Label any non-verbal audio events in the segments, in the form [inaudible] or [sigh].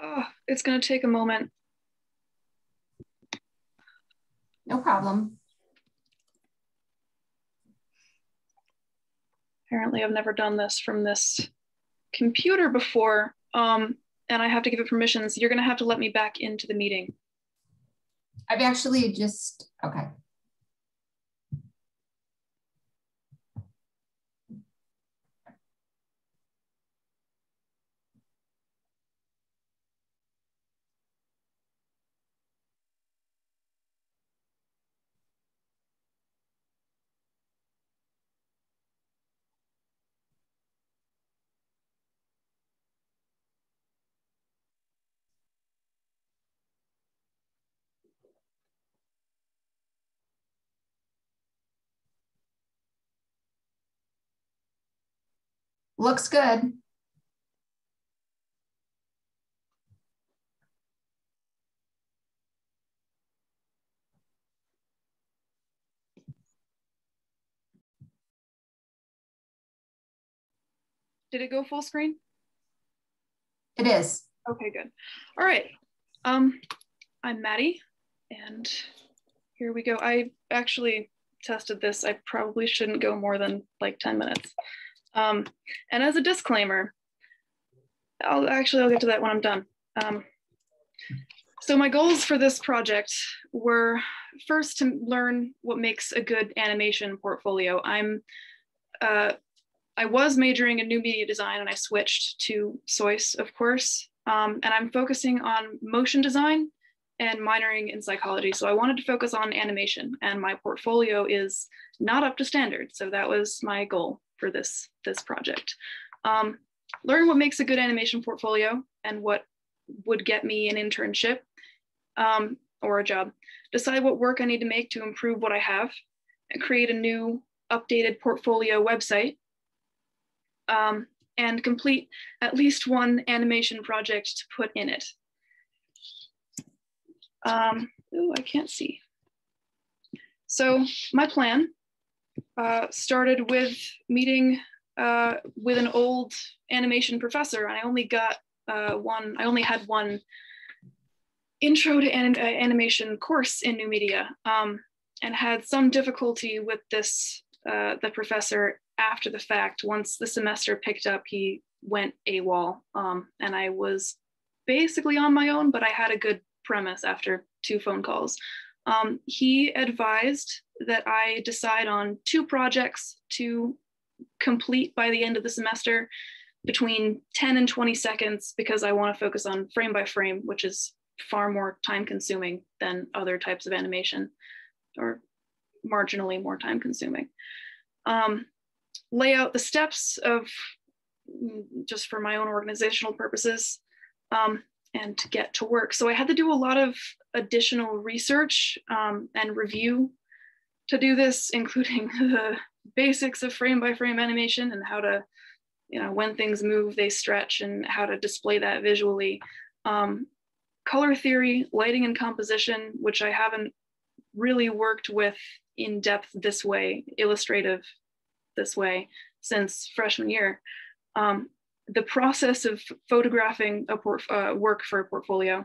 Uh, it's going to take a moment. No problem. Apparently, I've never done this from this computer before, um, and I have to give it permissions. You're going to have to let me back into the meeting. I've actually just, okay. Looks good. Did it go full screen? It is. Okay, good. All right. Um, I'm Maddie, and here we go. I actually tested this. I probably shouldn't go more than like 10 minutes. Um, and as a disclaimer, I'll actually, I'll get to that when I'm done. Um, so my goals for this project were first to learn what makes a good animation portfolio. I'm, uh, I was majoring in new media design and I switched to SOIS, of course. Um, and I'm focusing on motion design and minoring in psychology. So I wanted to focus on animation and my portfolio is not up to standard. So that was my goal for this, this project. Um, learn what makes a good animation portfolio and what would get me an internship um, or a job. Decide what work I need to make to improve what I have and create a new updated portfolio website um, and complete at least one animation project to put in it. Um, oh, I can't see. So my plan uh, started with meeting uh, with an old animation professor, and I only got uh, one, I only had one intro to uh, animation course in new media um, and had some difficulty with this, uh, the professor after the fact. Once the semester picked up, he went AWOL um, and I was basically on my own, but I had a good premise after two phone calls. Um, he advised that I decide on two projects to complete by the end of the semester between 10 and 20 seconds because I want to focus on frame by frame, which is far more time consuming than other types of animation or marginally more time consuming. Um, lay out the steps of just for my own organizational purposes um, and to get to work. So I had to do a lot of additional research um, and review to do this, [laughs] including the basics of frame by frame animation and how to, you know, when things move, they stretch and how to display that visually. Um, color theory, lighting and composition, which I haven't really worked with in depth this way, illustrative this way since freshman year. Um, the process of photographing a uh, work for a portfolio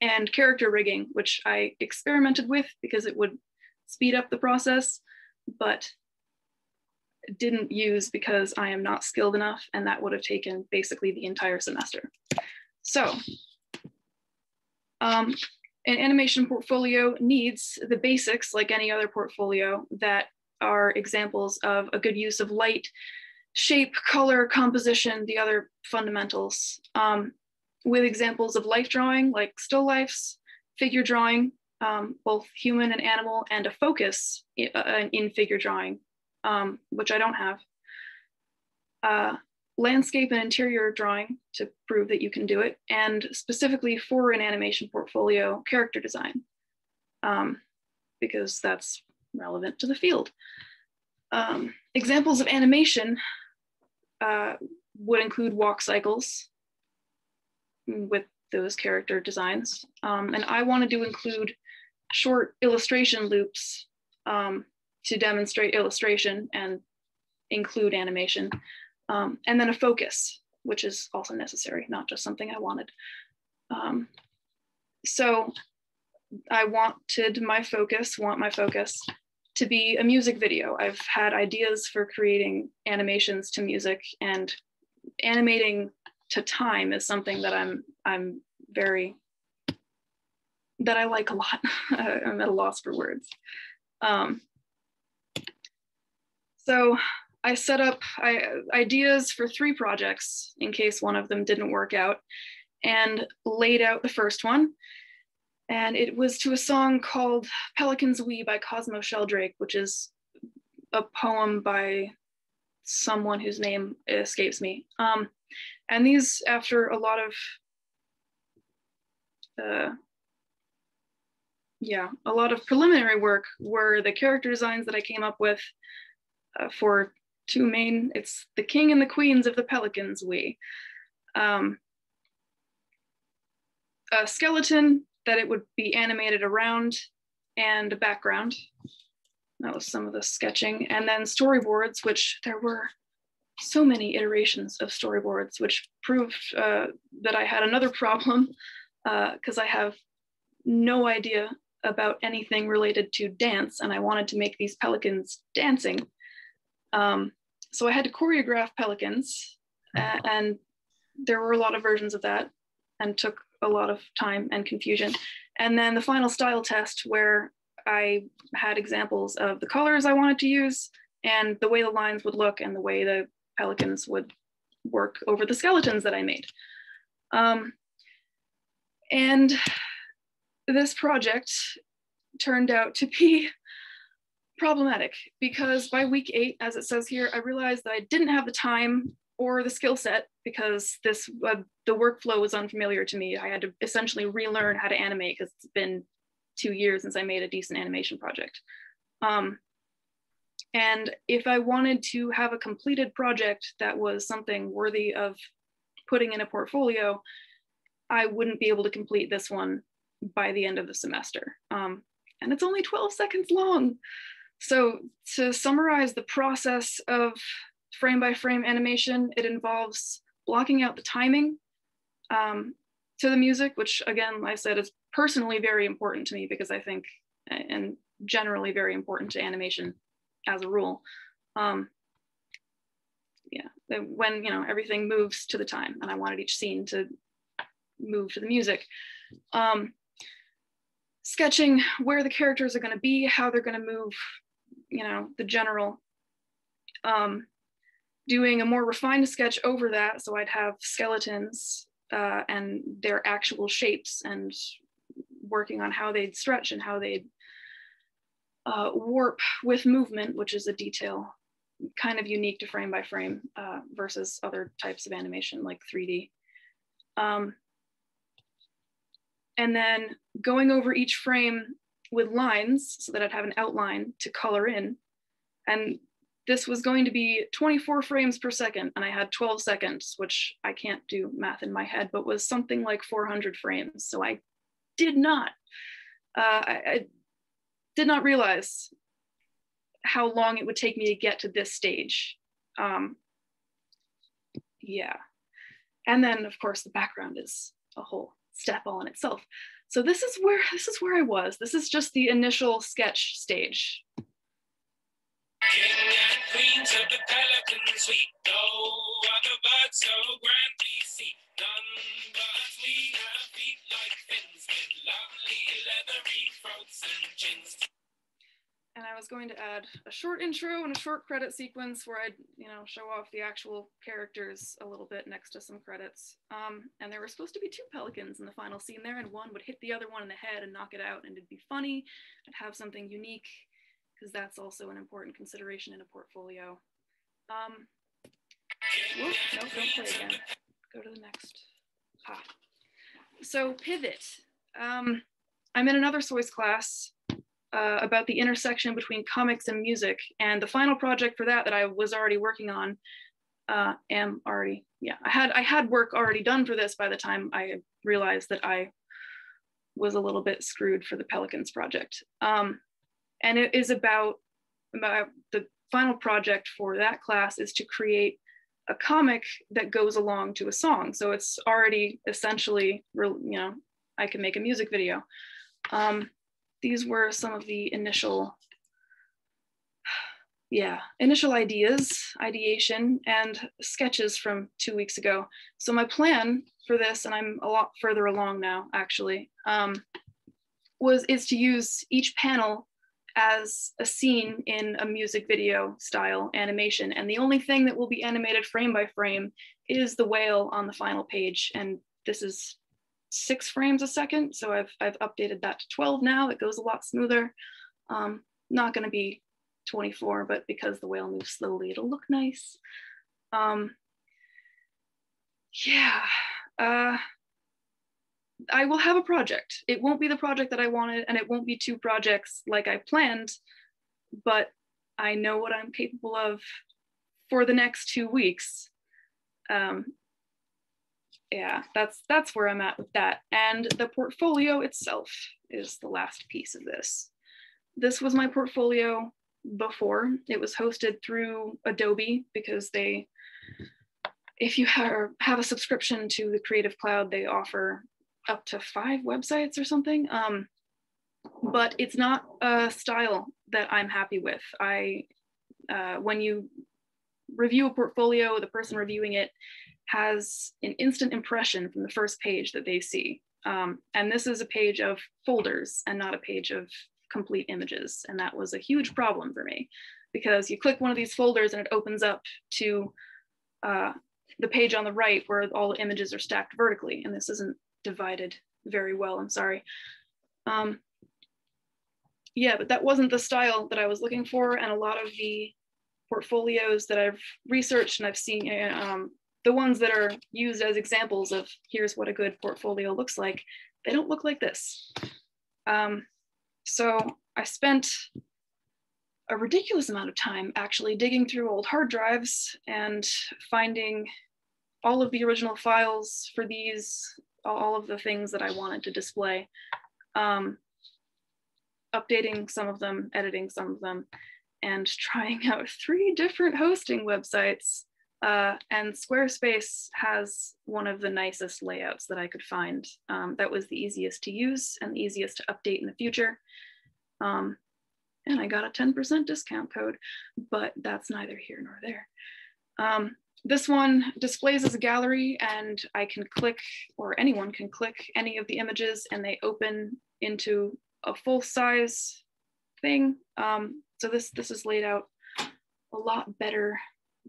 and character rigging, which I experimented with because it would speed up the process, but didn't use because I am not skilled enough and that would have taken basically the entire semester. So um, an animation portfolio needs the basics like any other portfolio that are examples of a good use of light, shape, color, composition, the other fundamentals, um, with examples of life drawing like still lifes, figure drawing, um, both human and animal, and a focus in, uh, in figure drawing, um, which I don't have. Uh, landscape and interior drawing to prove that you can do it, and specifically for an animation portfolio, character design, um, because that's relevant to the field. Um, examples of animation uh, would include walk cycles with those character designs. Um, and I wanted to include short illustration loops um, to demonstrate illustration and include animation. Um, and then a focus, which is also necessary, not just something I wanted. Um, so I wanted my focus, want my focus to be a music video. I've had ideas for creating animations to music and animating to time is something that I'm I'm very that I like a lot. [laughs] I'm at a loss for words. Um, so I set up I, ideas for three projects in case one of them didn't work out and laid out the first one. And it was to a song called Pelicans We by Cosmo Sheldrake, which is a poem by someone whose name escapes me. Um, and these, after a lot of, uh, yeah, a lot of preliminary work were the character designs that I came up with uh, for two main, it's the king and the queens of the Pelicans we. Um, a skeleton that it would be animated around and a background. That was some of the sketching. And then storyboards, which there were so many iterations of storyboards, which proved uh, that I had another [laughs] problem because uh, I have no idea about anything related to dance and I wanted to make these pelicans dancing. Um, so I had to choreograph pelicans and there were a lot of versions of that and took a lot of time and confusion. And then the final style test where I had examples of the colors I wanted to use and the way the lines would look and the way the pelicans would work over the skeletons that I made. Um, and this project turned out to be problematic because by week eight, as it says here, I realized that I didn't have the time or the skill set because this uh, the workflow was unfamiliar to me. I had to essentially relearn how to animate because it's been two years since I made a decent animation project. Um, and if I wanted to have a completed project that was something worthy of putting in a portfolio, I wouldn't be able to complete this one by the end of the semester. Um, and it's only 12 seconds long. So to summarize the process of frame by frame animation, it involves blocking out the timing um, to the music, which again, I said, is personally very important to me because I think, and generally very important to animation as a rule. Um, yeah, when, you know, everything moves to the time and I wanted each scene to move to the music. Um, sketching where the characters are gonna be, how they're gonna move, you know, the general um, doing a more refined sketch over that. So I'd have skeletons uh, and their actual shapes and working on how they'd stretch and how they'd uh, warp with movement, which is a detail kind of unique to frame by frame uh, versus other types of animation like 3D. Um, and then going over each frame with lines so that I'd have an outline to color in. And this was going to be 24 frames per second and I had 12 seconds, which I can't do math in my head, but was something like 400 frames. So I did not, uh, I, I did not realize how long it would take me to get to this stage. Um, yeah. And then of course the background is a whole step all in itself. So this is where this is where I was. This is just the initial sketch stage. And I was going to add a short intro and a short credit sequence where I'd, you know, show off the actual characters a little bit next to some credits. Um, and there were supposed to be two pelicans in the final scene there, and one would hit the other one in the head and knock it out, and it'd be funny and have something unique because that's also an important consideration in a portfolio. Um, whoop, no, don't play again. Go to the next. So pivot. Um, I'm in another SOIS class uh, about the intersection between comics and music. And the final project for that that I was already working on, uh, am already, yeah, I had, I had work already done for this by the time I realized that I was a little bit screwed for the Pelicans project. Um, and it is about, about the final project for that class is to create a comic that goes along to a song. So it's already essentially, you know, I can make a music video. Um, these were some of the initial, yeah, initial ideas, ideation, and sketches from two weeks ago. So my plan for this, and I'm a lot further along now, actually, um, was is to use each panel as a scene in a music video style animation. And the only thing that will be animated frame by frame is the whale on the final page. And this is six frames a second. So I've, I've updated that to 12 now. It goes a lot smoother. Um, not gonna be 24, but because the whale moves slowly, it'll look nice. Um, yeah, uh, I will have a project. It won't be the project that I wanted, and it won't be two projects like I planned, but I know what I'm capable of for the next two weeks. Um, yeah, that's that's where I'm at with that. And the portfolio itself is the last piece of this. This was my portfolio before. It was hosted through Adobe because they, if you have, have a subscription to the Creative Cloud, they offer up to five websites or something. Um, but it's not a style that I'm happy with. I, uh, when you review a portfolio, the person reviewing it has an instant impression from the first page that they see. Um, and this is a page of folders and not a page of complete images. And that was a huge problem for me because you click one of these folders and it opens up to uh, the page on the right where all the images are stacked vertically. And this isn't divided very well, I'm sorry. Um, yeah, but that wasn't the style that I was looking for. And a lot of the portfolios that I've researched and I've seen um, the ones that are used as examples of here's what a good portfolio looks like, they don't look like this. Um, so I spent a ridiculous amount of time actually digging through old hard drives and finding all of the original files for these, all of the things that I wanted to display, um, updating some of them, editing some of them, and trying out [laughs] three different hosting websites uh, and Squarespace has one of the nicest layouts that I could find. Um, that was the easiest to use and the easiest to update in the future. Um, and I got a 10% discount code, but that's neither here nor there. Um, this one displays as a gallery and I can click, or anyone can click any of the images and they open into a full size thing. Um, so this, this is laid out a lot better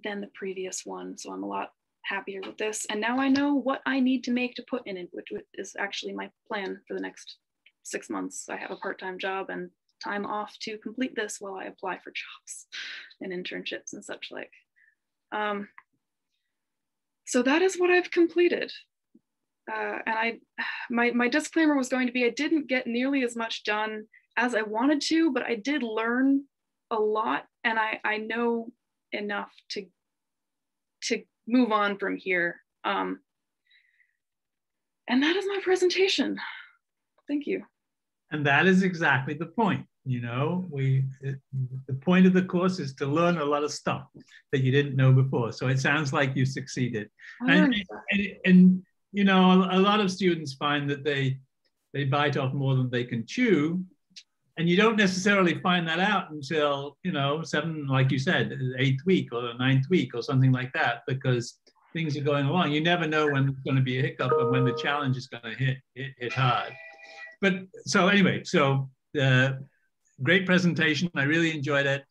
than the previous one. So I'm a lot happier with this. And now I know what I need to make to put in it, which is actually my plan for the next six months. I have a part-time job and time off to complete this while I apply for jobs [laughs] and internships and such like. Um, so that is what I've completed. Uh, and I, [sighs] my, my disclaimer was going to be I didn't get nearly as much done as I wanted to, but I did learn a lot and I, I know enough to to move on from here. Um, and that is my presentation. Thank you. And that is exactly the point. You know, we it, the point of the course is to learn a lot of stuff that you didn't know before. So it sounds like you succeeded. And, and, and, you know, a, a lot of students find that they they bite off more than they can chew and you don't necessarily find that out until you know seven like you said eighth week or ninth week or something like that because things are going along. You never know when there's going to be a hiccup and when the challenge is going to hit, hit, hit hard. But so anyway so uh, great presentation. I really enjoyed it.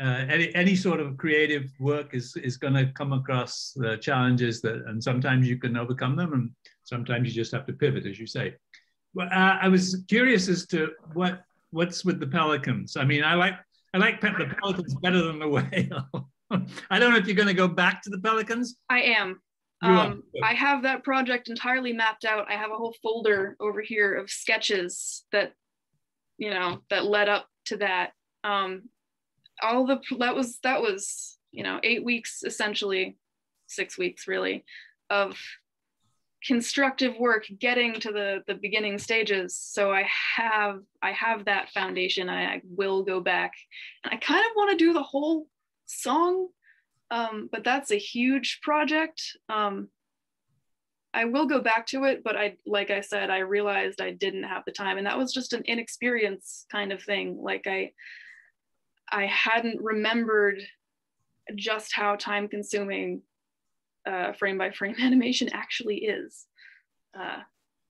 Uh, any, any sort of creative work is, is going to come across the challenges that and sometimes you can overcome them and sometimes you just have to pivot as you say. Well, uh, i was curious as to what what's with the pelicans? I mean, I like I like the pelicans better than the [laughs] whale. I don't know if you're going to go back to the pelicans. I am. Um, I have that project entirely mapped out. I have a whole folder over here of sketches that, you know, that led up to that. Um, all the that was that was you know eight weeks essentially, six weeks really, of constructive work getting to the the beginning stages so i have i have that foundation i, I will go back and i kind of want to do the whole song um, but that's a huge project. Um, I will go back to it, but I, like I said, I realized I didn't have the time, and that was just an inexperience kind of thing. Like I, I hadn't remembered just how time consuming uh, frame by frame [laughs] animation actually is. Uh,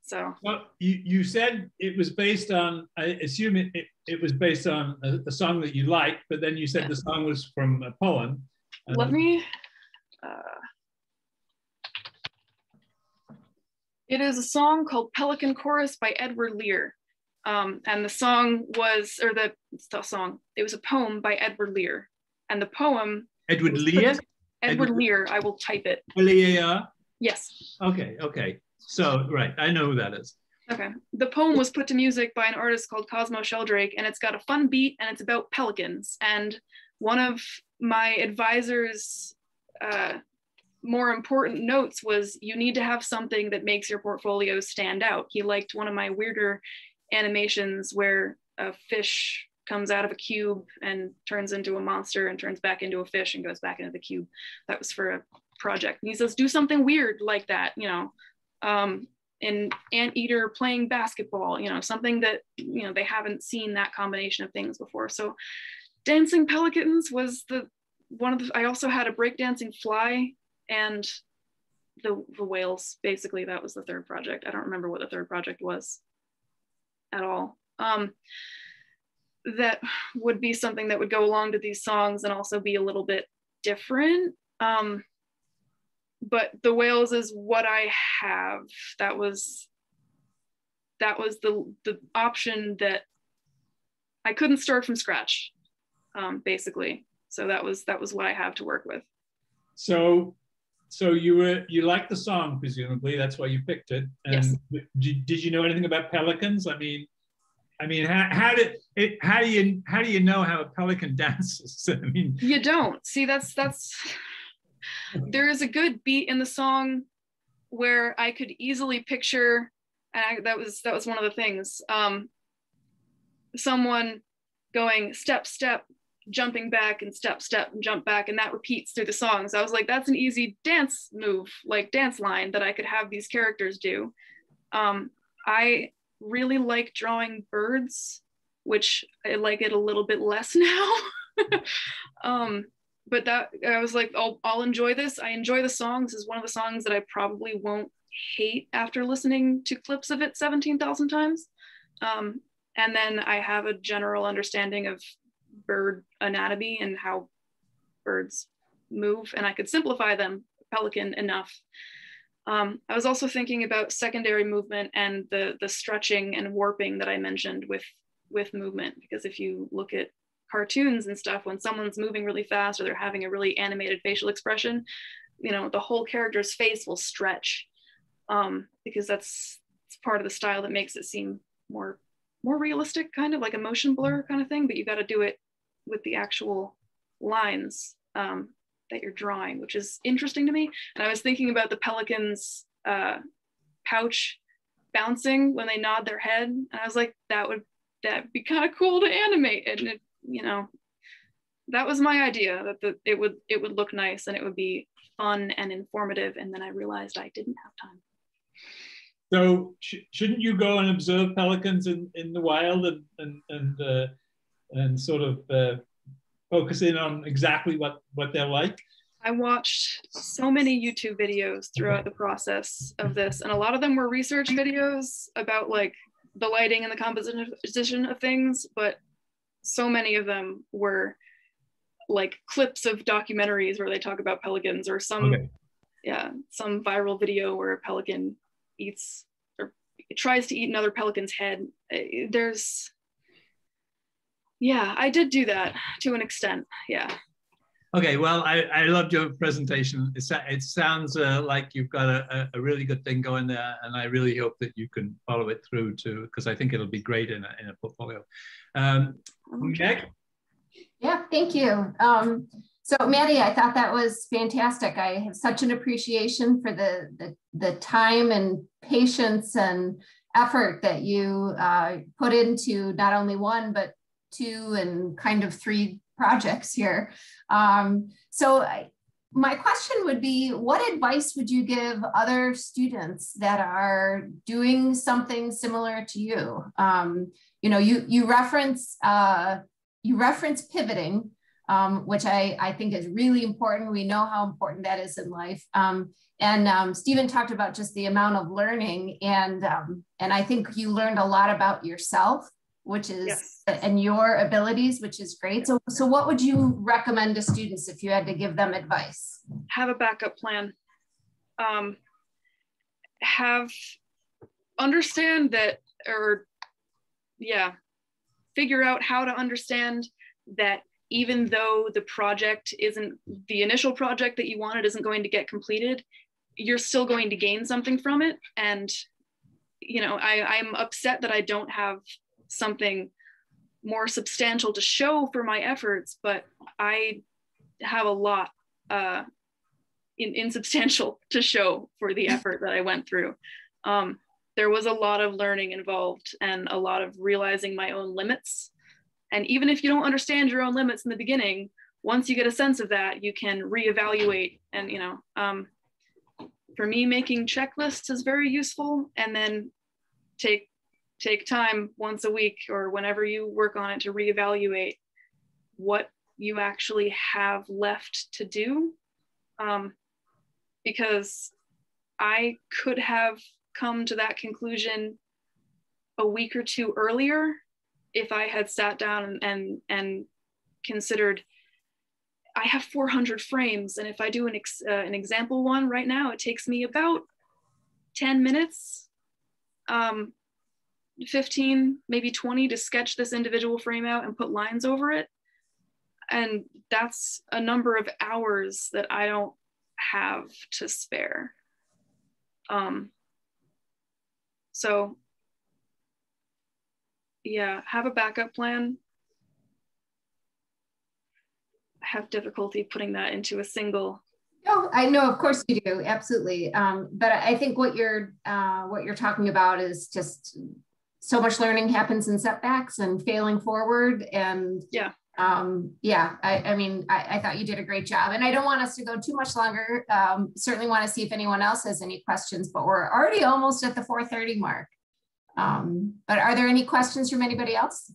so well, you, you said it was based on, I assume it, it, it was based on a, a, song that you liked, but then you said yeah. the song was from a poem. Let um, me, uh, it is a song called Pelican Chorus by Edward Lear. Um, and the song was, or the, the song, it was a poem by Edward Lear. And the poem Edward Lear? Edward, Edward Lear. I will type it. Lear. Yes. Okay. Okay. So right, I know who that is. Okay. The poem was put to music by an artist called Cosmo Sheldrake, and it's got a fun beat, and it's about pelicans. And one of my advisor's uh, more important notes was you need to have something that makes your portfolio stand out. He liked one of my weirder animations where a fish comes out of a cube and turns into a monster and turns back into a fish and goes back into the cube. That was for a project. And he says, do something weird like that, you know, um, an anteater playing basketball, you know, something that, you know, they haven't seen that combination of things before. So dancing pelicans was the one of the, I also had a breakdancing fly and the, the whales, basically that was the third project. I don't remember what the third project was at all. Um, that would be something that would go along to these songs and also be a little bit different. Um, but the whales is what I have. That was that was the the option that I couldn't start from scratch, um, basically. So that was that was what I have to work with. So, so you were you liked the song presumably. That's why you picked it. And yes. did, did you know anything about pelicans? I mean, I mean, how, how did it? How do you how do you know how a pelican [laughs] dances? I mean, you don't see. That's that's. There is a good beat in the song where I could easily picture, and I, that was that was one of the things. Um, someone going step step, jumping back and step step and jump back, and that repeats through the song. So I was like, that's an easy dance move, like dance line that I could have these characters do. Um, I really like drawing birds, which I like it a little bit less [laughs] now. [laughs] um, but that I was like, I'll, I'll enjoy this. I enjoy the songs. This is one of the songs that I probably won't hate after listening to clips of it 17,000 times. Um, and then I have a general understanding of bird anatomy and how birds move, and I could simplify them pelican enough um, I was also thinking about secondary movement and the, the stretching and warping that I mentioned with, with movement, because if you look at cartoons and stuff, when someone's moving really fast or they're having a really animated facial expression, you know, the whole character's face will stretch um, because that's part of the style that makes it seem more, more realistic, kind of like a motion blur kind of thing, but you got to do it with the actual lines. Um, that you're drawing, which is interesting to me. And I was thinking about the pelicans' uh, pouch bouncing when they nod their head, and I was like, that would that be kind of cool to animate. And it, you know, that was my idea that the, it would it would look nice and it would be fun and informative. And then I realized I didn't have time. So sh shouldn't you go and observe pelicans in, in the wild and and and, uh, and sort of uh, focus in on exactly what what they're like? I watched so many YouTube videos throughout the process of this, and a lot of them were research videos about like the lighting and the composition of things, but so many of them were like clips of documentaries where they talk about pelicans or some okay. yeah some viral video where a pelican eats or tries to eat another pelican's head eh, there's yeah, I did do that to an extent. Yeah. Okay, well, I, I loved your presentation. It, it sounds uh, like you've got a, a, really good thing going there, and I really hope that you can follow it through to because I think it'll be great in a, in a portfolio. Um, Meg? Yeah, thank you. Um, so, Maddie, I thought that was fantastic. I have such an appreciation for the the, the time and patience and effort that you uh, put into not only one but two and kind of three projects here. Um, so I, my question would be what advice would you give other students that are doing something similar to you? Um, you know you you reference uh, you reference pivoting um, which I, I think is really important. We know how important that is in life. Um, and um, Stephen talked about just the amount of learning and um, and I think you learned a lot about yourself which is yes. and your abilities which is great. So so what would you recommend to students if you had to give them advice? Have a backup plan. Um, have understand that or yeah figure out how to understand that even though the project isn't the initial project that you wanted isn't going to get completed you're still going to gain something from it. And you know I, i'm upset that i don't have something more substantial to show for my efforts, but I have a lot uh, in, insubstantial to show for the effort that I went through. Um, there was a lot of learning involved and a lot of realizing my own limits. And even if you don't understand your own limits in the beginning, once you get a sense of that, you can reevaluate. And, you know, um, for me, making checklists is very useful. And then take take time once a week or whenever you work on it to reevaluate what you actually have left to do. Um, because I could have come to that conclusion a week or two earlier if I had sat down and, and, considered I have 400 frames, and if I do an, ex, uh, an example one right now, it takes me about 10 minutes. Um, 15, maybe 20 to sketch this individual frame out and put lines over it. And that's a number of hours that I don't have to spare. Um, so yeah, have a backup plan. I have difficulty putting that into a single Oh, I know, of course you do, absolutely. Um, but I think what you're uh, what you're talking about is just so much learning happens in setbacks and failing forward and yeah. um, yeah I, I mean I, I, thought you did a great job. And i don't want us to go too much longer. Um, certainly want to see if anyone else has any questions but we're already almost at the 4.30 mark. Um, but are there any questions from anybody else?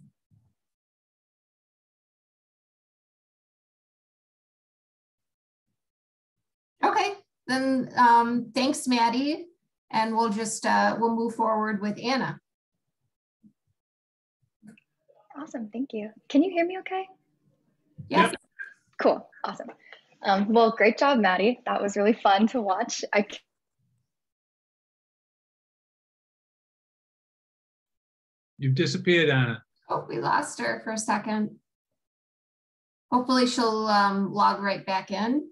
Okay then um, thanks maddie. And we'll just uh, we'll move forward with anna Awesome. Thank you. Can you hear me okay? Yes. Yep. Cool. Awesome. Um, well, great job, Maddie. That was really fun to watch. I You've disappeared, Anna. Oh, we lost her for a second. Hopefully she'll um, log right back in.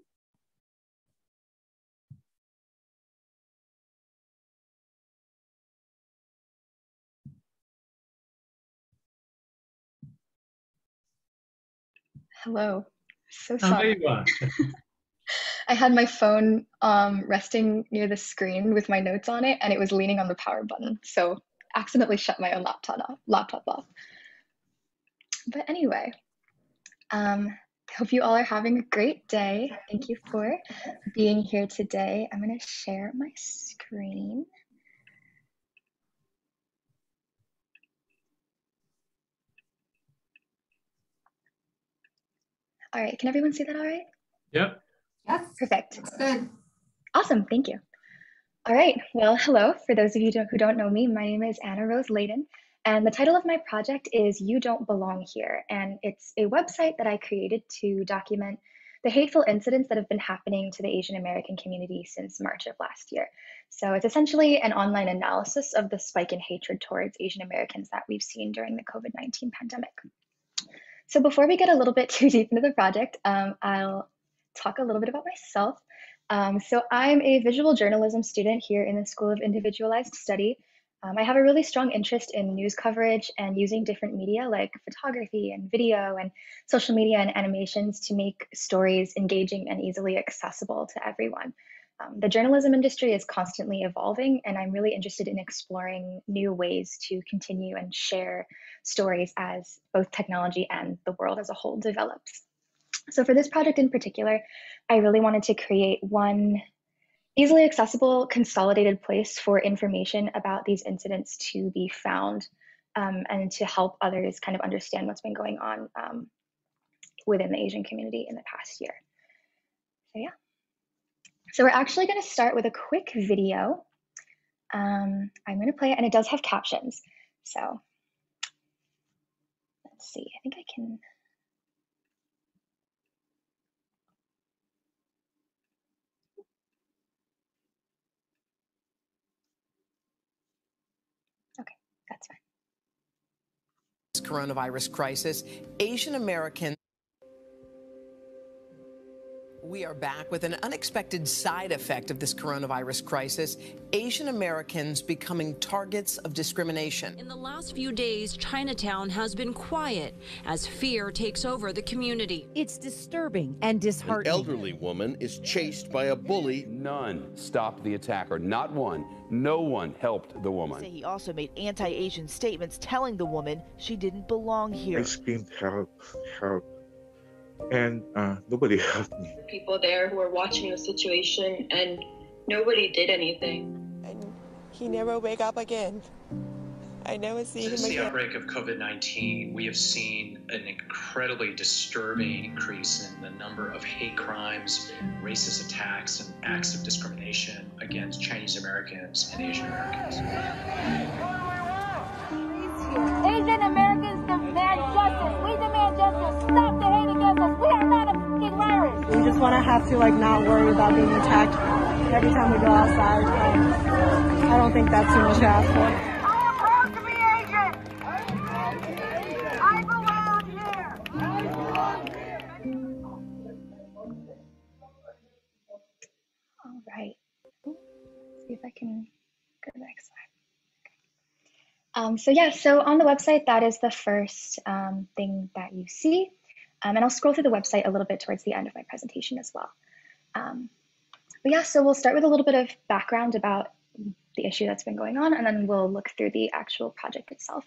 Hello. So sorry. Oh, [laughs] I had my phone um, resting near the screen with my notes on it, and it was leaning on the power button. So accidentally shut my own laptop off. Laptop off. But anyway, um, hope you all are having a great day. Thank you for being here today. I'm going to share my screen. All right, can everyone see that all right? Yep. Yes. Perfect. good. Awesome, thank you. All right, well, hello. For those of you who don't know me, my name is Anna Rose Layden, and the title of my project is You Don't Belong Here. And it's a website that I created to document the hateful incidents that have been happening to the Asian American community since March of last year. So it's essentially an online analysis of the spike in hatred towards Asian Americans that we've seen during the COVID 19 pandemic. So before we get a little bit [laughs] too deep into the project, um, I'll talk a little bit about myself. Um, so I'm a visual journalism student here in the School of Individualized Study. Um, I have a really strong interest in news coverage and using different media like photography and video and social media and animations to make stories engaging and easily accessible to everyone. Um, the journalism industry is constantly evolving, and I'm really interested in exploring new ways to continue and share stories as both technology and the world as a whole develops. So for this project in particular, I really wanted to create one easily accessible, consolidated place for information about these incidents to be found um, and to help others kind of understand what's been going on um, within the Asian community in the past year. So yeah. So we're actually going to start with a quick video. Um, I'm going to play it, and it does have captions. So let's see. I think I can. Okay, that's fine. This coronavirus crisis, Asian American we are back with an unexpected side effect of this coronavirus crisis Asian Americans becoming targets of discrimination. In the last few days, Chinatown has been quiet as fear takes over the community. It's disturbing and disheartening. An elderly woman is chased by a bully. None stopped the attacker. Not one. No one helped the woman. He also made anti Asian statements telling the woman she didn't belong here. I screamed, help, help and uh, nobody [laughs] helped me. People there who were watching the situation, and nobody did anything. And he never wake up again. I never see Since him again. again. the outbreak of COVID-19, we have seen an incredibly disturbing increase in the number of hate crimes, racist attacks, and acts of discrimination against Chinese Americans and Asian Americans. Asian Americans demand justice. We demand justice. Stop the hate against us. We are not a fucking virus. We just want to have to like not worry about being attacked every time we go outside. Um, I don't think that's too much to ask for. I am proud to be Asian. I belong here. All right. Let's see if I can go to the next slide. Um, so yeah, so on the website, that is the first um, thing that you see. Um, and I'll scroll through the website a little bit towards the end of my presentation as well. Um, but yeah, so we'll start with a little bit of background about the issue that's been going on, and then we'll look through the actual project itself.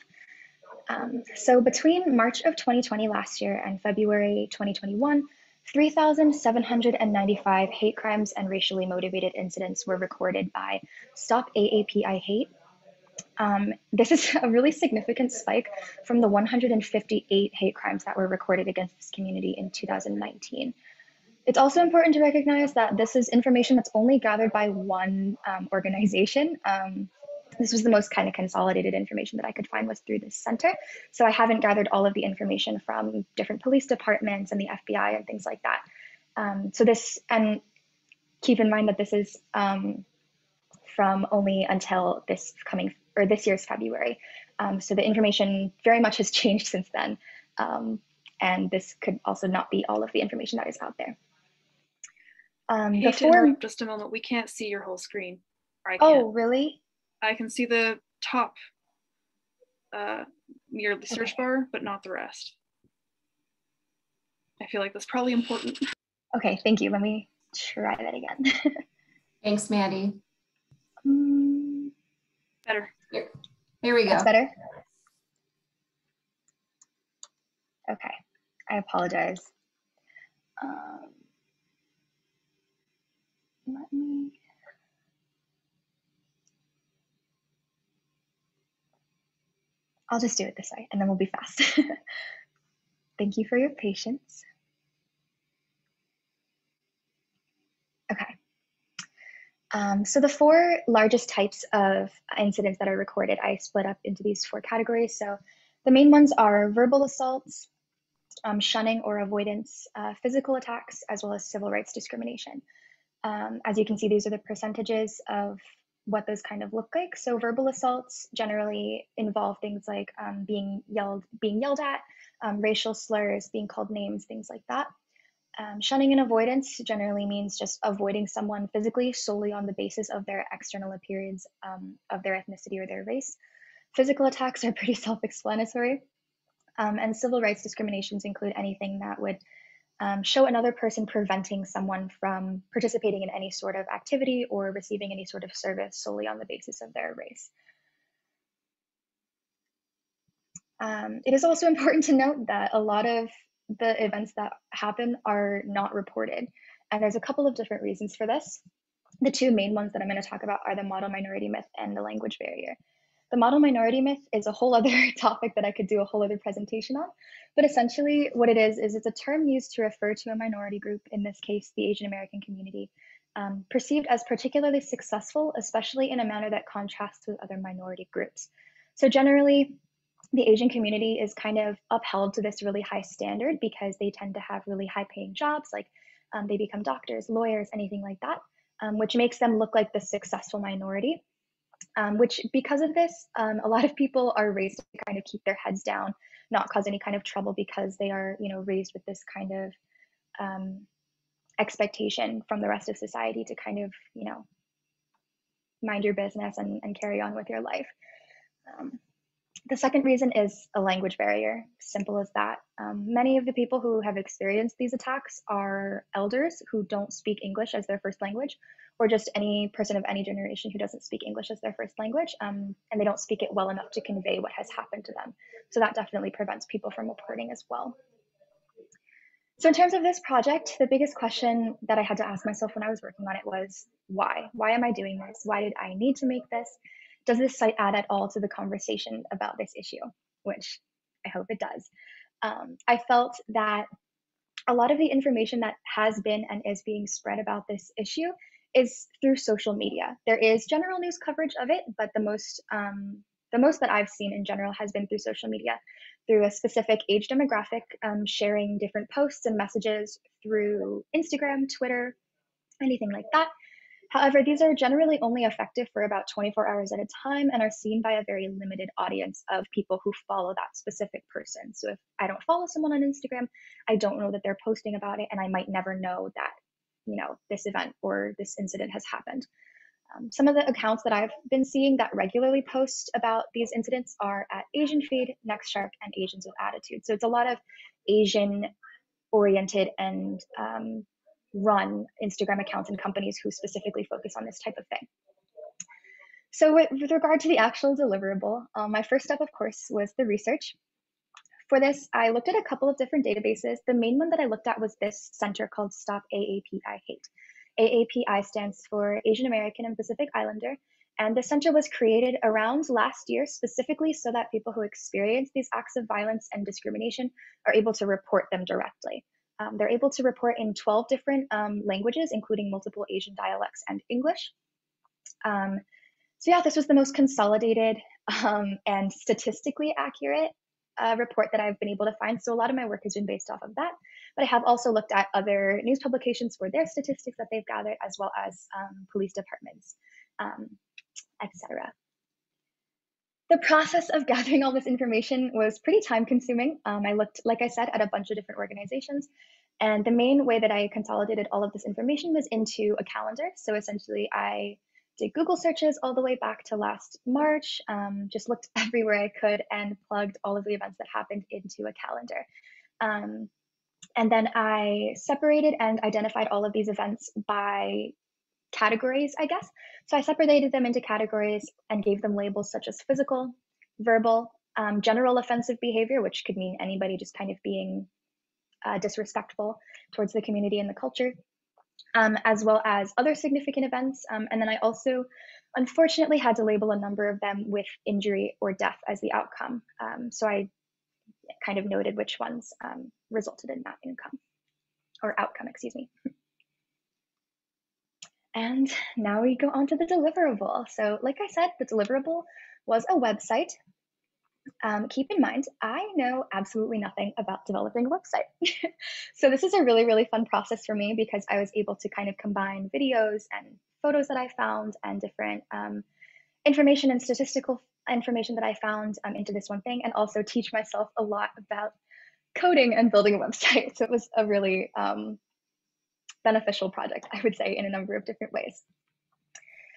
Um, so between March of 2020 last year and February 2021, 3,795 hate crimes and racially motivated incidents were recorded by Stop AAPI Hate, um, this is [laughs] a really significant spike from the 158 hate crimes that were recorded against this community in 2019. It's also important to recognize that this is information that's only gathered by one um, organization. Um, this was the most kind of consolidated information that I could find was through this center. So I haven't gathered all of the information from different police departments and the FBI and things like that. Um, so this, and keep in mind that this is um, from only until this coming or this year's February. Um, so the information very much has [laughs] changed since then. Um, and this could also not be all of the information that is out there. Um, Hate the form, interrupt just a moment. We can't see your whole screen. I oh, can't. really? I can see the top uh, near the search bar, but not the rest. I feel like that's probably important. [laughs] Okay, thank you. Let me try that again. [laughs] Thanks, Maddie. Mm, Better. Here, we go. That's better? Okay, I apologize. Um, let me. I'll just do it this way and then we'll be fast. [laughs] Thank you for your patience. Okay. Um, so the four largest types of incidents that are recorded, I split up into these four categories. So the main ones are verbal assaults, um, shunning or avoidance, uh, physical attacks, as well as civil rights discrimination. Um, as you can see, these are the percentages of what those kind of look like. So verbal assaults generally involve things like um, being yelled, being yelled at, um, racial slurs, being called names, things like that. Um, shunning and avoidance generally means just avoiding someone physically solely on the basis of their external appearance, um, of their ethnicity or their race. Physical attacks are [laughs] pretty self-explanatory. Um, and civil rights discriminations include anything that would um, show another person preventing someone from participating in any sort of activity or receiving any sort of service solely on the basis of their race. Um, it is also [laughs] important to note that a lot of the events that happen are not reported. And there's a couple of different reasons for this. The two main ones that I'm going to talk about are the model minority myth and the language barrier. The model minority myth is a whole other [laughs] topic that I could do a whole other presentation on. But essentially, what it is, is it's a term used to refer to a minority group, in this case, the Asian American community, um, perceived as particularly successful, especially in a manner that contrasts with other minority groups. So, generally, the Asian community is kind of upheld to this really high standard because they tend to have really high paying jobs, like um, they become doctors, lawyers, anything like that, um, which makes them look like the successful minority. Um, which, because of this, um, a lot of people are raised to kind of keep their heads down, not cause any kind of trouble because they are, you know, raised with this kind of um, expectation from the rest of society to kind of, you know, mind your business and, and carry on with your life. Um, the second reason is a language barrier, simple as that. Um, many of the people who have experienced these attacks are elders who don't speak English as their first language, or just any person of any generation who doesn't speak English as their first language, um, and they don't speak it well enough to convey what has happened to them. So that definitely prevents people from reporting as well. So in terms of this project, the biggest question that I had to ask myself when I was working on it was, why? Why am I doing this? Why did I need to make this? Does this site add at all to the conversation about this issue? Which I hope it does. Um, I felt that a lot of the information that has been and is being spread about this issue is through social media. There is general news coverage of it, but the most um, the most that I've seen in general has been through social media, through a specific age demographic, um, sharing different posts and messages through Instagram, Twitter, anything like that. However, these are generally only effective for about 24 hours at a time and are seen by a very limited audience of people who follow that specific person. So if I don't follow someone on Instagram, I don't know that they're posting about it, and I might never know that, you know, this event or this incident has happened. Um, some of the accounts that I've been seeing that regularly post about these incidents are at Asian Feed, NextShark, and Asians with Attitude. So it's a lot of Asian oriented and um, run Instagram accounts and companies who specifically focus on this type of thing. So with, with regard to the actual deliverable, um, my first step, of course, was the research. For this, I looked at a couple of different databases. The main one that I looked at was this center called Stop AAPI Hate. AAPI stands for Asian American and Pacific Islander, and the center was created around last year specifically so that people who experience these acts of violence and discrimination are able to report them directly. Um, they're able to report in 12 different um, languages, including multiple Asian dialects and English. Um, so yeah, this was the most consolidated um, and statistically accurate uh, report that I've been able to find. So a lot of my work has been based off of that. But I have also looked at other news publications for their statistics that they've gathered, as well as um, police departments, um, etc. The process of [laughs] gathering all this information was pretty time consuming. Um, I looked, like I said, at a bunch of different organizations. And the main way that I consolidated all of this information was into a calendar. So essentially, I did Google searches all the way back to last March, um, just looked [laughs] everywhere I could and plugged all of the events that happened into a calendar. Um, and then I separated and identified all of these events by categories, I guess. So I separated them into categories and gave them labels such as physical, verbal, um, general offensive behavior, which could mean anybody just kind of being uh, disrespectful towards the community and the culture, um, as well as other significant events. Um, and then I also, unfortunately, had to label a number of them with injury or death as the outcome. Um, so I kind of noted which ones um, resulted in that income or outcome, excuse me. [laughs] And now we go on to the deliverable. So like I said, the deliverable was a website. Um, keep in mind, I know absolutely nothing about developing a website. [laughs] so this is a really, really fun process for me because I was able to kind of combine videos and photos that I found and different um, information and statistical information that I found um, into this one thing and also teach myself a lot about coding and building a website. [laughs] So it was a really um, beneficial project, I would say, in a number of different ways.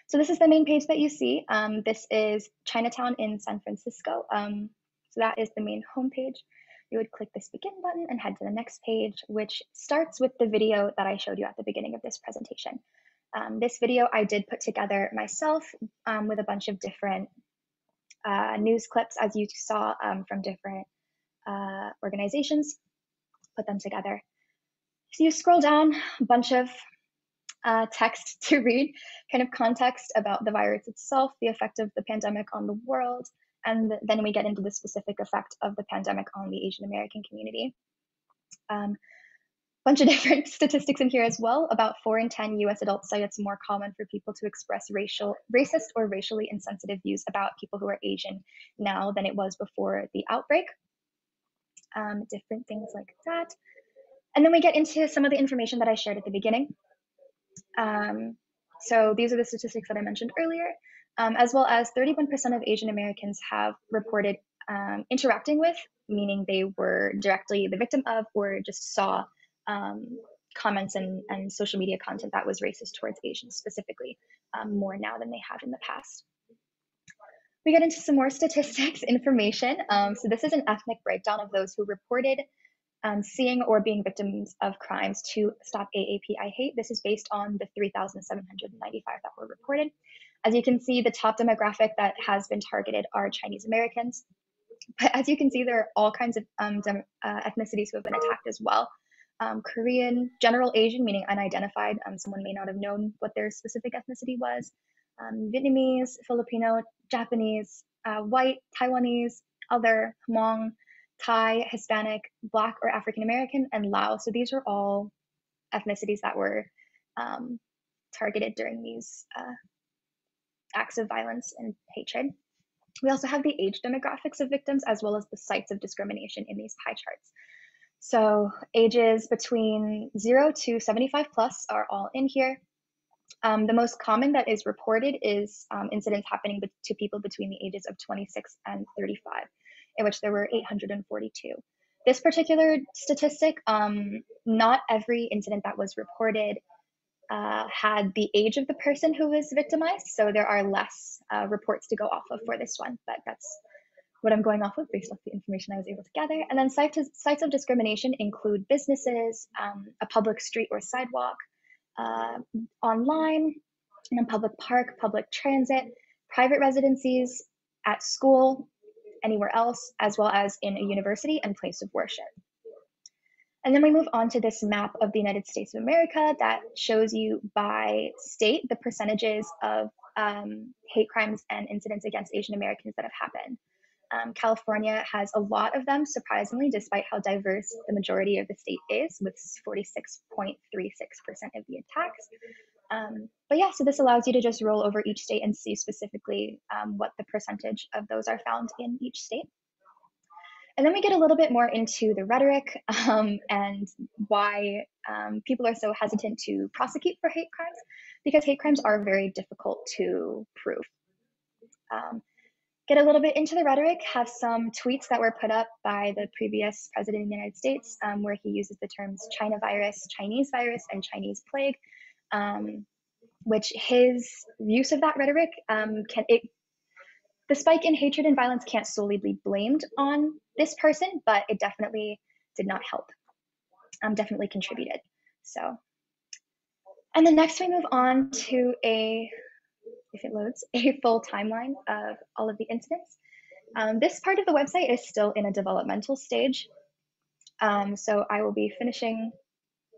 So this is the main page that you see. Um, this is Chinatown in San Francisco. Um, so that is the main homepage. You would click this begin button and head to the next page, which starts with the video that I showed you at the beginning of this presentation. Um, this video I did put together myself um, with a bunch of different uh, news clips, as you saw um, from different uh, organizations put them together. So you scroll down a bunch of uh, text [laughs] to read, kind of context about the virus itself, the effect of the pandemic on the world, and then we get into the specific effect of the pandemic on the Asian American community. Um, bunch of [laughs] different statistics in here as well. About four in 10 US adults say it's more common for people to express racial, racist or racially insensitive views about people who are Asian now than it was before the outbreak. Um, different things like that. And then we get into some of the information that I shared at the beginning. Um, so these are the statistics that I mentioned earlier, um, as well as 31% of Asian Americans have reported um, interacting with, meaning they were directly the victim of or just saw um, comments and, and social media content that was racist towards Asians specifically, um, more now than they have in the past. We get into some more statistics [laughs] information. Um, so this is an ethnic breakdown of those who reported um, seeing or being victims of crimes to stop AAPI hate. This is based on the 3,795 that were reported. As you can see, the top demographic that has been targeted are Chinese Americans. But as you can see, there are all kinds of um, uh, ethnicities who have been attacked as well. Um, Korean, general Asian, meaning unidentified. Um, someone may not have known what their specific ethnicity was. Um, Vietnamese, Filipino, Japanese, uh, white, Taiwanese, other, Hmong, Thai, Hispanic, Black or African American, and Lao. So these are all ethnicities that were um, targeted during these uh, acts of violence and hatred. We also have the age demographics of victims as well as the sites of discrimination in these pie charts. So ages between 0 to 75 plus are all in here. Um, the most common that is reported is um, incidents happening to people between the ages of 26 and 35 in which there were 842. This particular statistic, um, not every incident that was reported uh, had the age of the person who was victimized, so there are less uh, reports to go off of for this one, but that's what I'm going off of based off the information I was able to gather. And then sites, sites of discrimination include businesses, um, a public street or sidewalk, uh, online, in a public park, public transit, private residencies, at school, anywhere else, as well as in a university and place of worship. And then we move on to this map of the United States of America that shows you by state the percentages of um, hate crimes and incidents against Asian Americans that have happened. Um, California has a lot of them, surprisingly, despite how diverse the majority of the state is, with 46.36% of the attacks. Um, but yeah, so this allows you to just roll over each state and see specifically um, what the percentage of those are found in each state. And then we get a little bit more into the rhetoric [laughs] um, and why um, people are so hesitant to prosecute for hate crimes, because hate crimes are very difficult to prove. Um, get a little bit into the rhetoric, have some tweets that were put up by the previous president of the United States, um, where he uses the terms China virus, Chinese virus, and Chinese plague um, which his use of that rhetoric um, can it the spike in hatred and violence can't solely be blamed on this person, but it definitely did not help. Um, definitely contributed. So, and then next we move on to a, if it loads, [laughs] a full timeline of all of the incidents. Um, this part of the website is still in a developmental stage. Um, so I will be finishing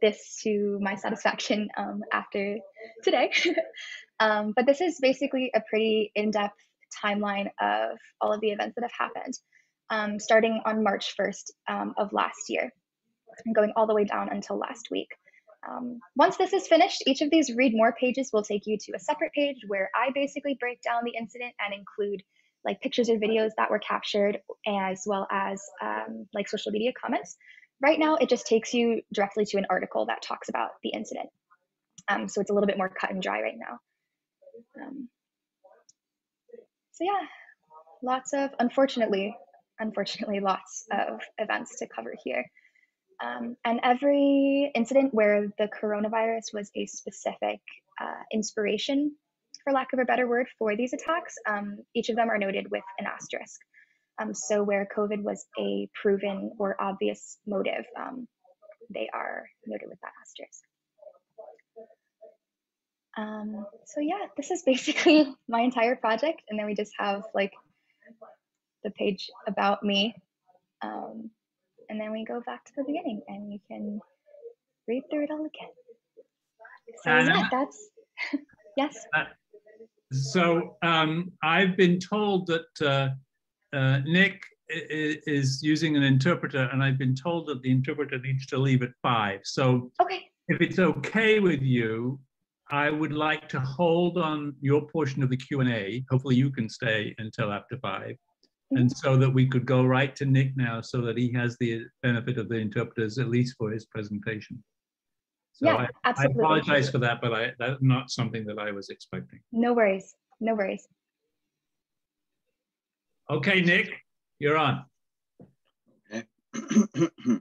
this to my satisfaction um, after today. [laughs] um, but this is basically a pretty in-depth timeline of all of the events that have happened, um, starting on March 1st um, of last year and going all the way down until last week. Um, once this is finished, each of these read more pages will take you to a separate page where I basically break down the incident and include like pictures or videos that were captured as well as um, like social media comments Right now, it just takes you directly to an article that talks about the incident. Um, so it's a little bit more cut and dry right now. Um, so yeah, lots of, unfortunately, unfortunately, lots of events to cover here. Um, and every incident where the coronavirus was a specific uh, inspiration, for lack of a better word, for these attacks, um, each of them are noted with an asterisk. Um, so where COVID was a proven or obvious motive, um, they are noted with that asterisk. Um, so yeah, this is [laughs] basically my entire project. And then we just have like the page about me. Um, and then we go back to the beginning and you can read through it all again. So Anna? yeah, that's [laughs] yes. Uh, so um, I've been told that uh, uh, Nick is using an interpreter, and I've been told that the interpreter needs to leave at five. So Okay. if it's okay with you, I would like to hold on your portion of the Q and A. Hopefully, you can stay until after five, and so that we could go right to Nick now, so that he has the benefit of the interpreters at least for his presentation. So Yeah, I, absolutely. I apologize for that, but I, that's not something that I was expecting. No worries. No worries. Okay, Nick, you're on. Okay. [coughs]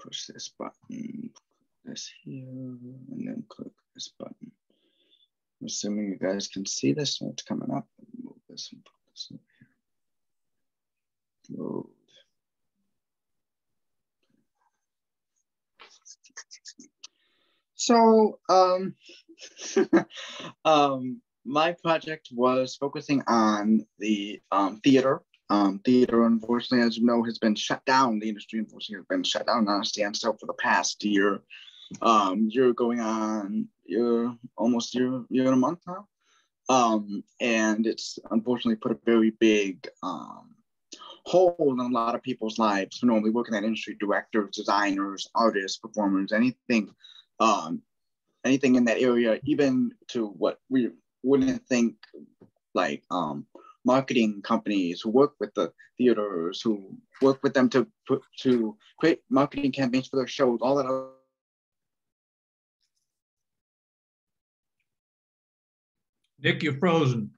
Push this button, this here, and then click this button. I'm assuming you guys can see this, so it's coming up. Move this and put this over here. Load. So, um, [laughs] um, my project was focusing on the um, theater. Um, theater, unfortunately, as you know, has been shut down. The industry, unfortunately, has been shut down on a standstill for the past year. Um, you're going on, you're almost year, year and a month now. Um, and it's unfortunately put a very big um, hole in a lot of people's lives who normally work in that industry directors, designers, artists, performers, anything um, anything in that area, even to what we wouldn't think like um, marketing companies who work with the theaters, who work with them to put to create marketing campaigns for their shows, all that. Other Nick, you're frozen.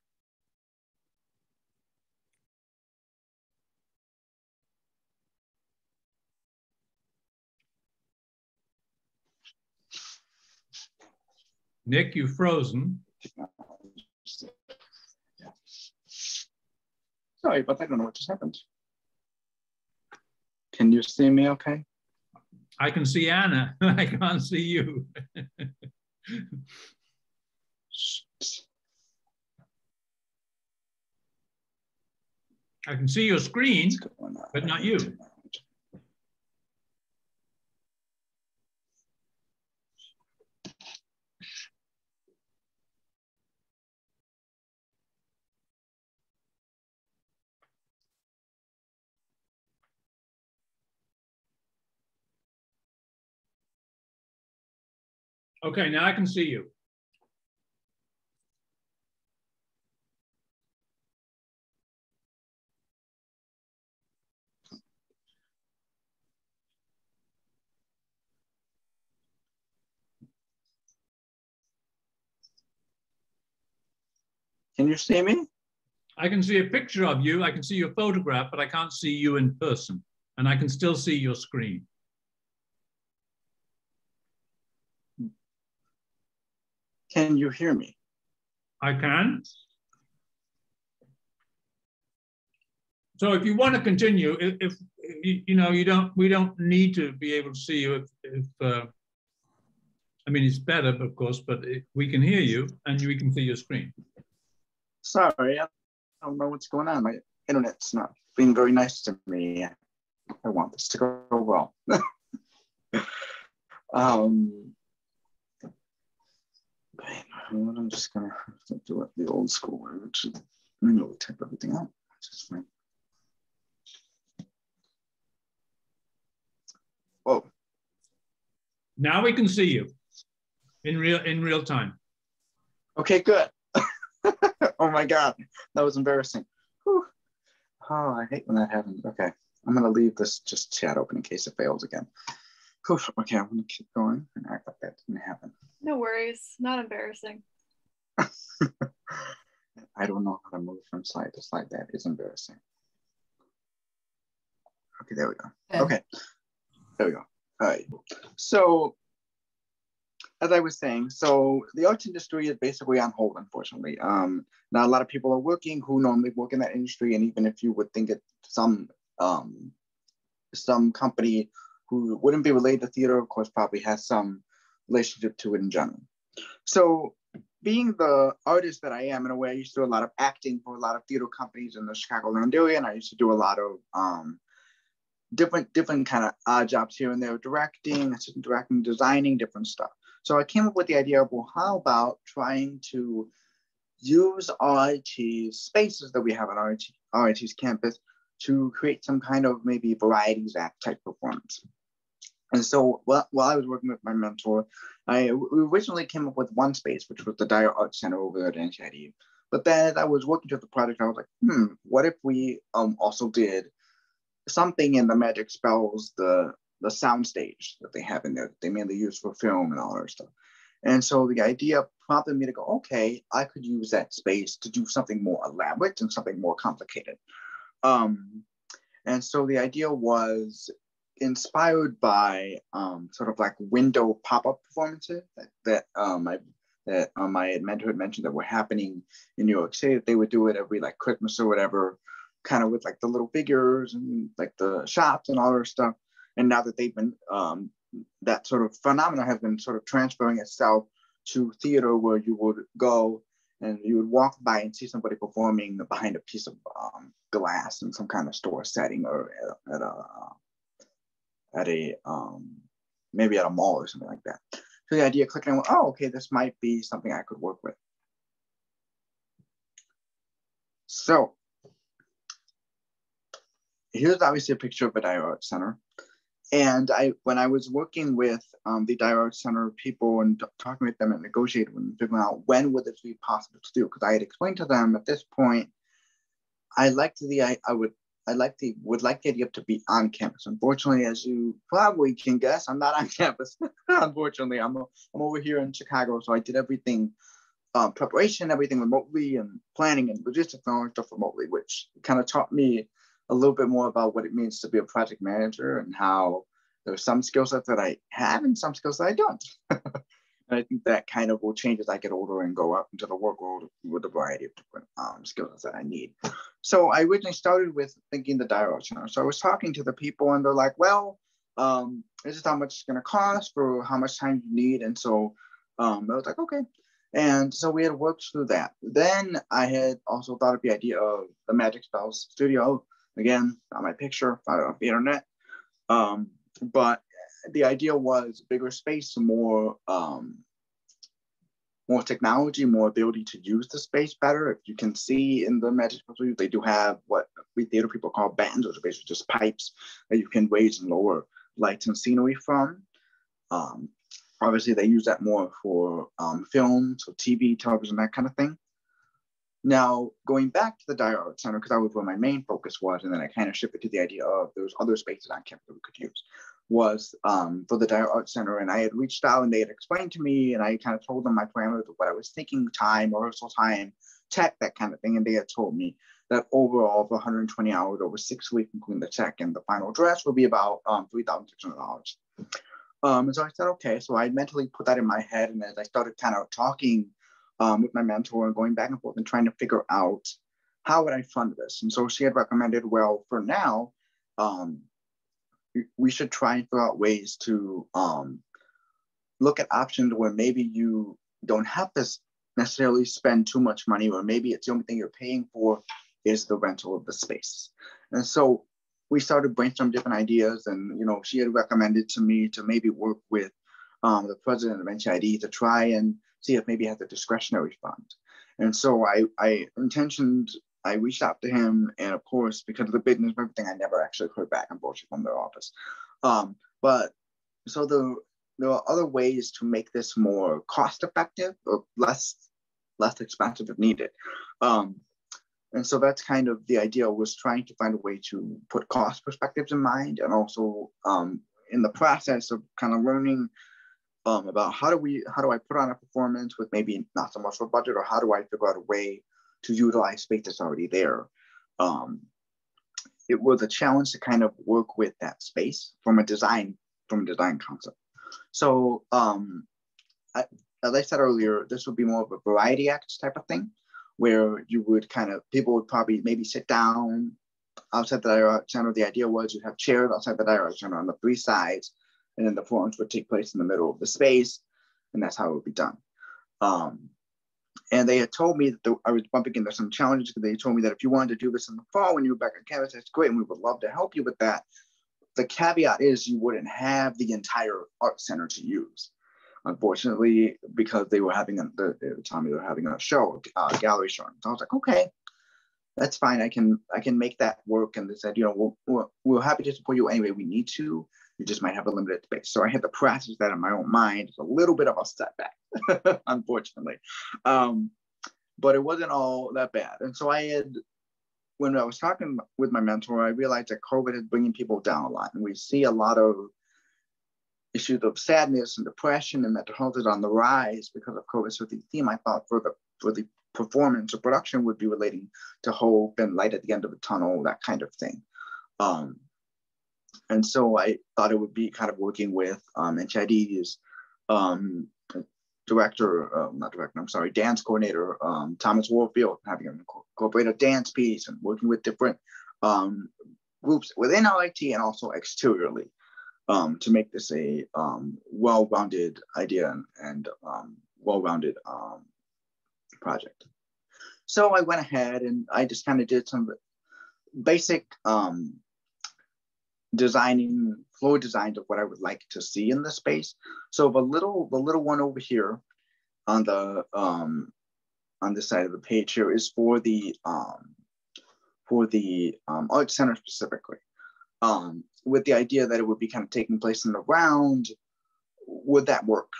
Nick, you frozen. Sorry, but I don't know what just happened. Can you see me okay? I can see Anna. [laughs] I can't see you. [laughs] I can see your screen, but not you. Okay, now I can see you. Can you see me? I can see a picture of you. I can see your photograph, but I can't see you in person. And I can still see your screen. Can you hear me? I can. So if you want to continue, if, if you, you know you don't, we don't need to be able to see you. If, if uh, I mean, it's better, of course, but it, we can hear you and we can see your screen. Sorry, I don't know what's going on. My internet's not being very nice to me. I want this to go well. [laughs] um, I'm just gonna have to do it the old school way, which is manually type everything out. Just fine. Whoa. Now we can see you in real in real time. Okay, good. [laughs] oh my god, that was embarrassing. Whew. Oh, I hate when that happens. Okay, I'm gonna leave this just chat open in case it fails again. Whew. Okay, I'm gonna keep going and act like that didn't happen. No worries. Not embarrassing. [laughs] I don't know how to move from slide to slide. That is embarrassing. Okay, there we go. Okay, there we go. All right. So, as I was saying, so the arts industry is basically on hold, unfortunately. Um, not a lot of people are working who normally work in that industry, and even if you would think it some um, some company who wouldn't be related to theater, of course, probably has some relationship to it in general. So being the artist that I am in a way, I used to do a lot of acting for a lot of theater companies in the Chicagoland area, and I used to do a lot of um, different different kind of odd jobs here and there, directing, directing, designing, different stuff. So I came up with the idea of well, how about trying to use RIT spaces that we have on RIT, RIT's campus to create some kind of maybe varieties act type performance. And so while, while I was working with my mentor, I originally came up with one space, which was the Dyer Art Center over at NTID. But then as I was working to the project, I was like, hmm, what if we um, also did something in the Magic Spells, the the sound stage that they have in there, they mainly use for film and all that stuff. And so the idea prompted me to go, okay, I could use that space to do something more elaborate and something more complicated. Um, and so the idea was inspired by um, sort of like window pop-up performances that, that um, that um, my mentor had mentioned that were happening in New York City. That they would do it every like Christmas or whatever, kind of with like the little figures and like the shops and all that stuff. And now that they've been um, that sort of phenomenon has been sort of transferring itself to theater where you would go and you would walk by and see somebody performing behind a piece of um, glass in some kind of store setting or at, at a at a um, maybe at a mall or something like that. So the idea clicking, oh, okay, this might be something I could work with. So here's obviously a picture of a Dyer Art Center. And I, when I was working with um, the Dyer Art Center people and talking with them and negotiating and figuring out when would this be possible to do, because I had explained to them at this point, I liked the I, I would I like the would like the idea to be on campus. Unfortunately, as you probably can guess, I'm not on [laughs] campus. Unfortunately, I'm I'm over here in Chicago, so I did everything um, preparation, everything remotely, and planning and logistics and all stuff remotely, which kind of taught me a little bit more about what it means to be a project manager and how there's some skill sets that I have and some skills that I don't. [laughs] and I think that kind of will change as I get older and go up into the work world with a variety of different um, skills that I need. So I originally started with thinking the dialogue channel. So I was talking to the people and they're like, well, um, this is how much it's going to cost for how much time you need. And so um, I was like, okay. And so we had worked through that. Then I had also thought of the idea of the Magic Spells Studio Again, on my picture, found it off the internet. Um, but the idea was bigger space, more um, more technology, more ability to use the space better. If you can see in the Magic Studio, they do have what we theater people call battens, which are basically just pipes that you can raise and lower lights and scenery from. Um, obviously, they use that more for um, film, so TV, television, that kind of thing. Now, going back to the Dyer Center, because that was where my main focus was, and then I kind of shifted to the idea of those other spaces on campus that we could use, was um, for the Dyer Art Center. And I had reached out and they had explained to me, and I kind of told them my parameters of what I was thinking time, rehearsal time, tech, that kind of thing. And they had told me that overall, for 120 hours over six weeks, including the tech and the final dress, would be about um, $3,600. Um, and so I said, okay. So I mentally put that in my head. And as I started kind of talking um, with my mentor and going back and forth and trying to figure out how would I fund this. And so she had recommended, well, for now, um, we should try and figure out ways to um, look at options where maybe you don't have to necessarily spend too much money, or maybe it's the only thing you're paying for is the rental of the space. And so we started brainstorming different ideas, and you know, she had recommended to me to maybe work with um, the president of NTID to try and see if maybe he has a discretionary fund. And so I, I intentioned, I reached out to him, and of course, because of the business and everything, I never actually heard back, unfortunately, from their office. Um, but so the, there are other ways to make this more cost effective or less less expensive if needed. Um, and so that's kind of the idea was trying to find a way to put cost perspectives in mind and also um, in the process of kind of learning um, about how do we how do I put on a performance with maybe not so much of a budget, or how do I figure out a way to utilize space that's already there. Um, it was a challenge to kind of work with that space from a design from a design concept. So um, I, as I said earlier, this would be more of a variety act type of thing, where you would kind of people would probably maybe sit down outside the Dyer center. The idea was you'd have chairs outside the Dyer center on the three sides and then the forums would take place in the middle of the space, and that's how it would be done. Um, and they had told me that the, I was bumping into some challenges. They told me that if you wanted to do this in the fall when you were back on campus, that's great, and we would love to help you with that. the caveat is you wouldn't have the entire art center to use. Unfortunately, because they were having a, the, the time they were having a show, uh, gallery show. So I was like, okay, that's fine. I can I can make that work. And they said, you know, we're, we're, we're happy to support you anyway. We need to. You just might have a limited space. So I had to process that in my own mind. It's a little bit of a setback, [laughs] unfortunately. Um, but it wasn't all that bad. And so I had, when I was talking with my mentor, I realized that COVID is bringing people down a lot. And we see a lot of issues of sadness and depression and mental health is on the rise because of COVID. So the theme I thought for the for the performance or production would be relating to hope and light at the end of the tunnel, that kind of thing. Um, and so I thought it would be kind of working with um, NTID's um, director, uh, not director, I'm sorry, dance coordinator, um, Thomas Warfield, having him incorporate a dance piece and working with different um, groups within RIT and also exteriorly um, to make this a um, well-rounded idea and, and um, well-rounded um, project. So I went ahead and I just kind of did some basic um, designing floor designs of what I would like to see in the space. So the little the little one over here on the um, on this side of the page here is for the um, for the um, art center specifically, um, with the idea that it would be kind of taking place in the round. Would that work?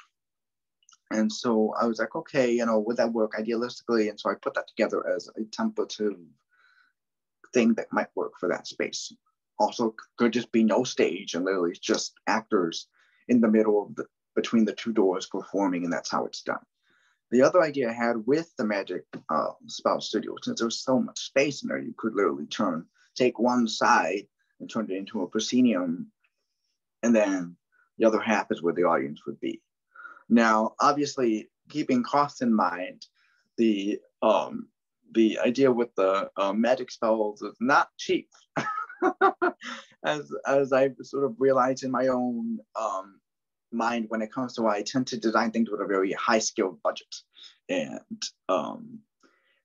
And so I was like, okay, you know, would that work idealistically? And so I put that together as a templative thing that might work for that space. Also, could just be no stage and literally just actors in the middle of the between the two doors performing, and that's how it's done. The other idea I had with the Magic uh, Spell Studio, since there was so much space in there, you could literally turn, take one side and turn it into a proscenium, and then the other half is where the audience would be. Now, obviously, keeping costs in mind, the um, the idea with the uh, magic spells is not cheap, [laughs] [laughs] as as I sort of realized in my own um, mind when it comes to why I tend to design things with a very high skilled budget, and um,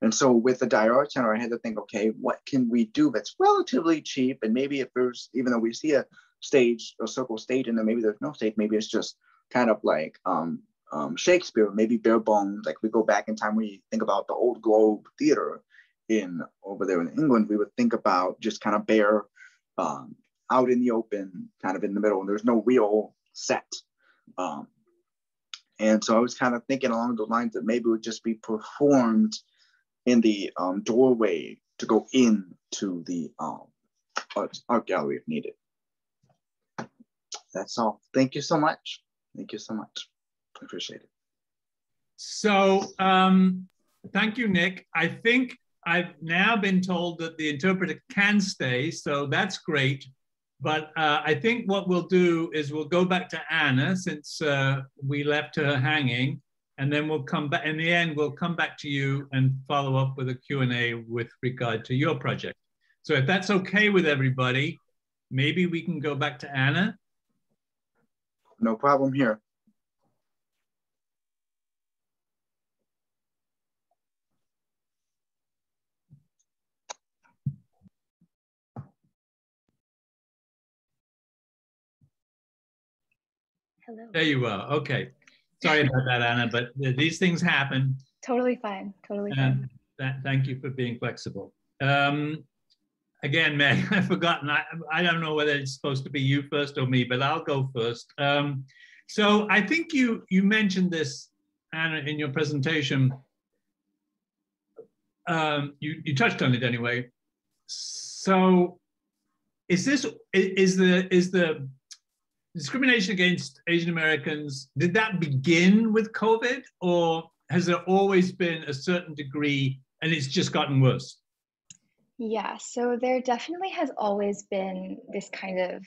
and so with the Dyer Center, I had to think, okay, what can we do that's relatively cheap, and maybe if there's even though we see a stage, a circle stage, and then maybe there's no stage, maybe it's just kind of like um, um, Shakespeare, maybe bare bones. Like we go back in time, we think about the old Globe Theater in over there in England. We would think about just kind of bare, um, out in the open, kind of in the middle, and there's no real set. Um, and so I was kind of thinking along the lines that maybe it would just be performed in the um, doorway to go into the um, art, art gallery if needed. That's all. Thank you so much. Thank you so much. I appreciate it. So um, thank you, Nick. I think I've now been told that the interpreter can stay, so that's great. But uh, I think what we'll do is we'll go back to Anna since uh, we left her hanging, and then we'll come back. In the end, we'll come back to you and follow up with a Q&A with regard to your project. So if that's okay with everybody, maybe we can go back to Anna. No problem here. Hello. There you are. Okay. Sorry about that, Anna, but these things happen. Totally fine. Totally fine. That, thank you for being flexible. Um, again, Meg, [laughs] I've forgotten. I, I don't know whether it's supposed to be you first or me, but I'll go first. Um, so I think you you mentioned this, Anna, in your presentation. Um, you you touched on it anyway. So, is this is the is the discrimination against Asian Americans, did that begin with COVID or has there always been a certain degree and it's just gotten worse? Yeah, so there definitely has always been this kind of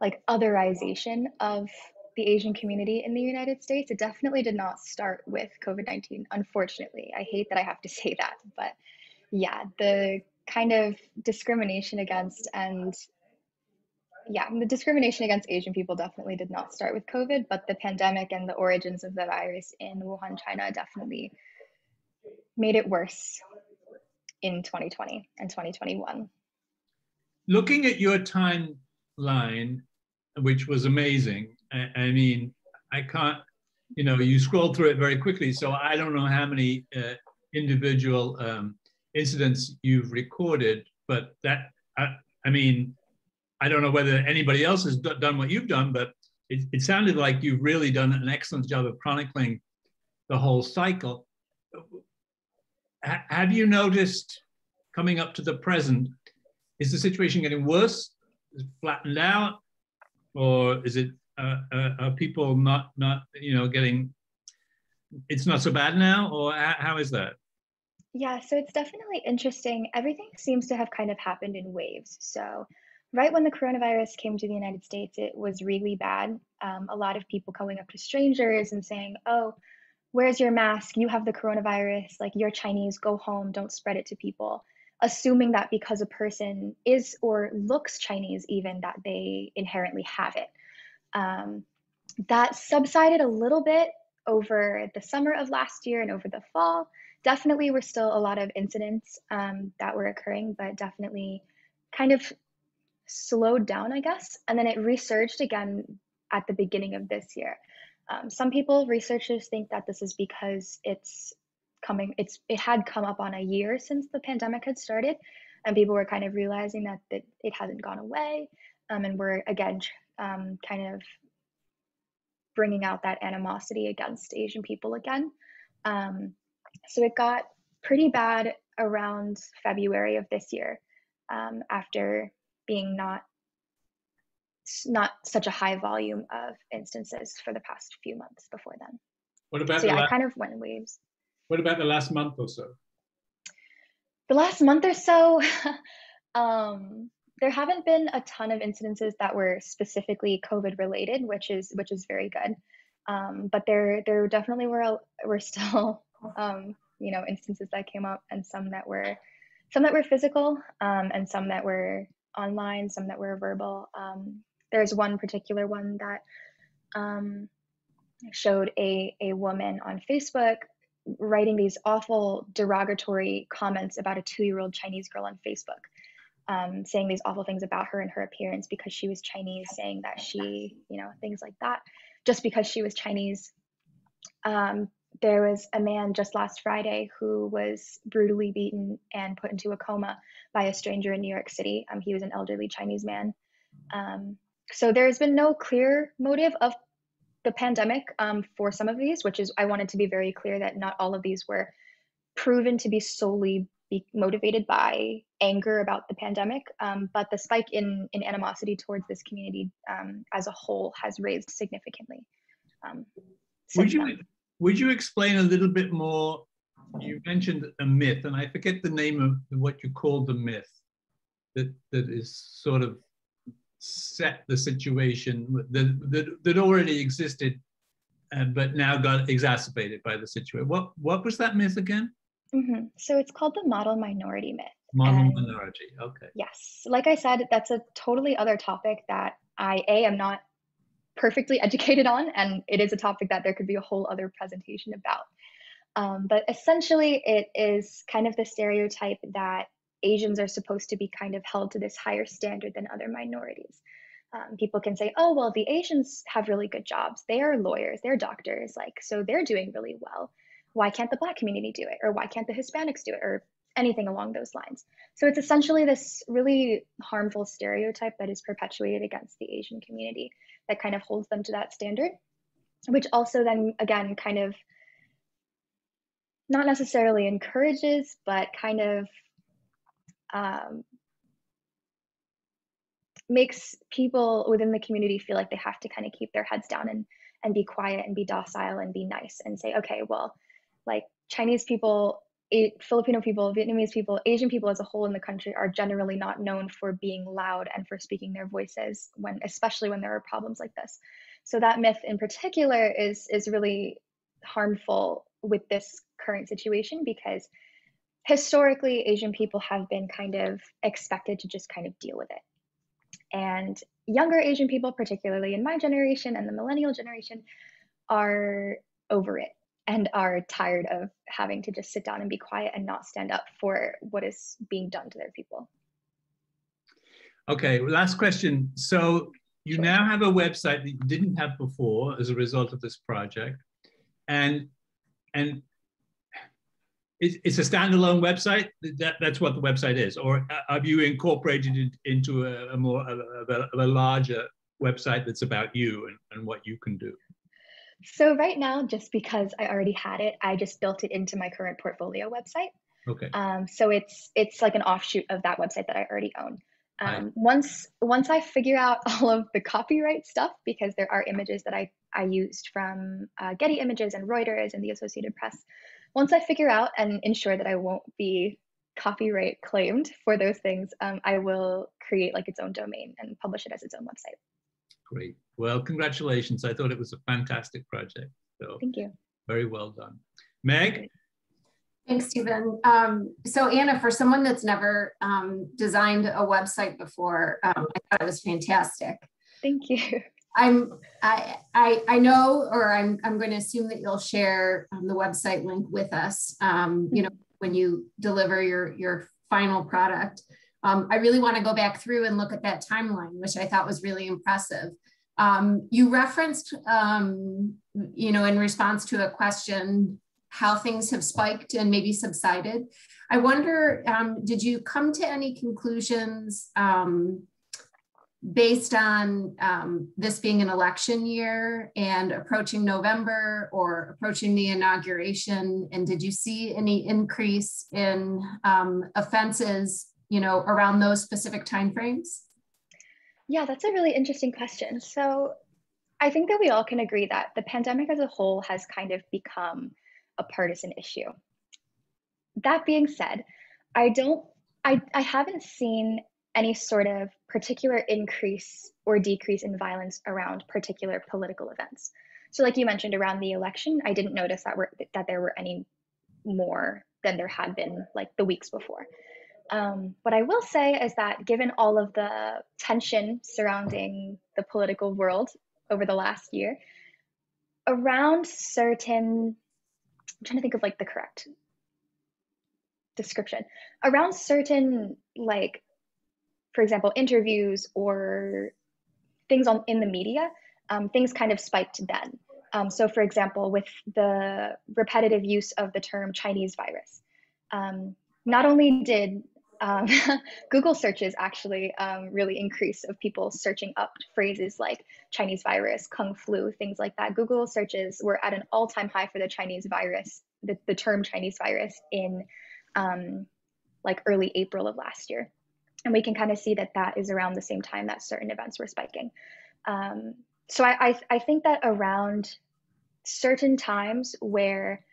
like otherization of the Asian community in the United States. It definitely did not start with COVID 19, unfortunately. I hate that I have to [laughs] say that, but yeah, the kind of discrimination against and yeah, the discrimination against Asian people definitely did not start with COVID, but the pandemic and the origins of the virus in Wuhan, China definitely made it worse in 2020 and 2021. Looking at your timeline, which was amazing. I, I mean, I can't, you know, you scroll through it very quickly, so I don't know how many uh, individual um, incidents you've recorded, but that, I, I, mean, I don't know whether anybody else has done what you've done, but it, it sounded like you've really done an excellent job of chronicling the whole cycle. H have you noticed coming up to the present, is the situation getting worse? Flattened out? Or is it, uh, uh, are people not, not, you know, getting, it's not so bad now? Or how is that? Yeah, so it's definitely interesting. Everything seems to have kind of happened in waves. So, right when the coronavirus came to the United States, it was really bad. Um, a lot of people going up to strangers and saying, Oh, where's your mask? You have the coronavirus. Like, you're Chinese, go home, don't spread it to people. Assuming that because a person is or looks Chinese, even that they inherently have it. Um, that subsided a little bit over the summer of last year and over the fall definitely were still a lot of incidents um, that were occurring, but definitely kind of slowed down, I guess. And then it resurged again at the beginning of this year. Um, some people, researchers, think that this is because it's coming. It's it had come up on a year since the pandemic had started, and people were kind of realizing that, that it hasn't gone away, um, and we're again um, kind of bringing out that animosity against Asian people again. Um, so it got pretty bad around February of this year um, after being not not such a high volume of instances for the past few months before then. What about so yeah, last, I kind of went in waves. What about the last month or so? The last month or so, [laughs] um, there haven't been a ton of incidences that were specifically COVID related, which is which is very good. Um, but there there definitely were were still [laughs] um, you know instances that came up and some that were some that were physical um, and some that were online some that were verbal. Um, there's one particular one that um, showed a, a woman on facebook writing these awful derogatory comments about a two-year-old chinese girl on facebook um, saying these awful things about her and her appearance because she was chinese saying that she you know things like that just because she was chinese. Um, there was a man just last Friday who was brutally beaten and put into a coma by a stranger in New York City. Um, he was an elderly Chinese man. Um, so there's been no clear motive of the pandemic um, for some of these, which is I wanted to be very clear that not all of these were proven to be solely be motivated by anger about the pandemic. Um, but the spike in in animosity towards this community um, as a whole has raised significantly. Um, would you then. Would you explain a little bit more? You mentioned a myth, and I forget the name of what you called the myth that, that is sort of set the situation that, that, that already existed, uh, but now got exacerbated by the situation. What, what was that myth again? Mm-hmm. So it's called the model minority myth. Model and minority, okay. Yes. Like I said, that's a totally other topic that I, A, am not perfectly [laughs] educated on, and it is a topic that there could be a whole other presentation about. Um, but essentially, it is kind of the stereotype that Asians are supposed to be kind of held to this higher standard than other minorities. Um, people can say, oh, well, the Asians have really good jobs. They are lawyers, they're doctors, like, so they're doing really well. Why can't the Black community do it? Or why can't the Hispanics do it? Or anything along those lines. So it's essentially this really harmful stereotype that is perpetuated against the Asian community that kind of holds them to that standard, which also then again kind of not necessarily encourages, but kind of um, makes people within the community feel like they have to kind of keep their heads down and and be quiet and be docile and be nice and say, okay, well, like Chinese people Filipino people, Vietnamese people, Asian people as a whole in the country are generally not known for being loud and for speaking their voices when, especially when there are problems like this. So that myth in particular is is really harmful with this current situation because historically Asian people have been kind of expected to just kind of deal with it. And younger Asian people, particularly in my generation and the millennial generation, are over it and are tired of having to just sit down and be quiet and not stand up for what is being done to their people. Okay, last question. So you sure. now have a website that you didn't have before as a result of this project, and and it's, it's a standalone website. That, that's what the website is, or uh, have you incorporated it into a, a more a, a, a, larger website that's about you and, and what you can do? So right now, just because I already had it, I just built it into my current portfolio website. Okay. Um, so it's it's like an offshoot of that website that I already own. Um, once once I figure out [laughs] all of the copyright stuff, because there are images that I I used from uh, Getty Images and Reuters and the Associated Press. Once I figure out and ensure that I won't be copyright claimed for those things, um, I will create like its own domain and publish it as its own website. Great. Well, congratulations. I thought it was a fantastic project. So thank you. Very well done. Meg? Thanks, Stephen. Um, so Anna, for someone that's never um, designed a website before, um, I thought it was fantastic. Thank you. [laughs] I'm I I, I know, or I'm I'm going to assume that you'll share um, the website link with us. Um, you know, when you deliver your your final product. Um, I really want to go back through and look at that timeline, which I thought was really impressive. Um, you referenced, um, you know, in response to a question, how things have spiked and maybe subsided. I wonder, um, did you come to any conclusions um, based on um, this being an election year and approaching November or approaching the inauguration? And did you see any increase in um, offenses, you know, around those specific timeframes? Yeah, that's a really interesting question. So I think that we all can agree that the pandemic as a whole has kind of become a partisan issue. That being said, I don't I, I haven't seen any sort of particular increase or decrease in violence around particular political events. So like you mentioned around the election, I didn't notice that were that there were any more than there had been like the weeks before. Um, what I will say is that given all of the tension surrounding the political world over the last year, around certain I'm trying to think of like the correct description. Around certain like for example interviews or things on in the media um, things kind of spiked then. Um, so for example with the repetitive use of the term chinese virus um, not only did um, [laughs] Google searches actually um, really increase of people searching up phrases like Chinese virus, Kung flu, things like that. Google searches were at an all-time high for the Chinese virus, the, the term Chinese virus in um, like early April of last year. And we can kind of see that that is around the same time that certain events were spiking. Um, so I, I, I think that around certain times where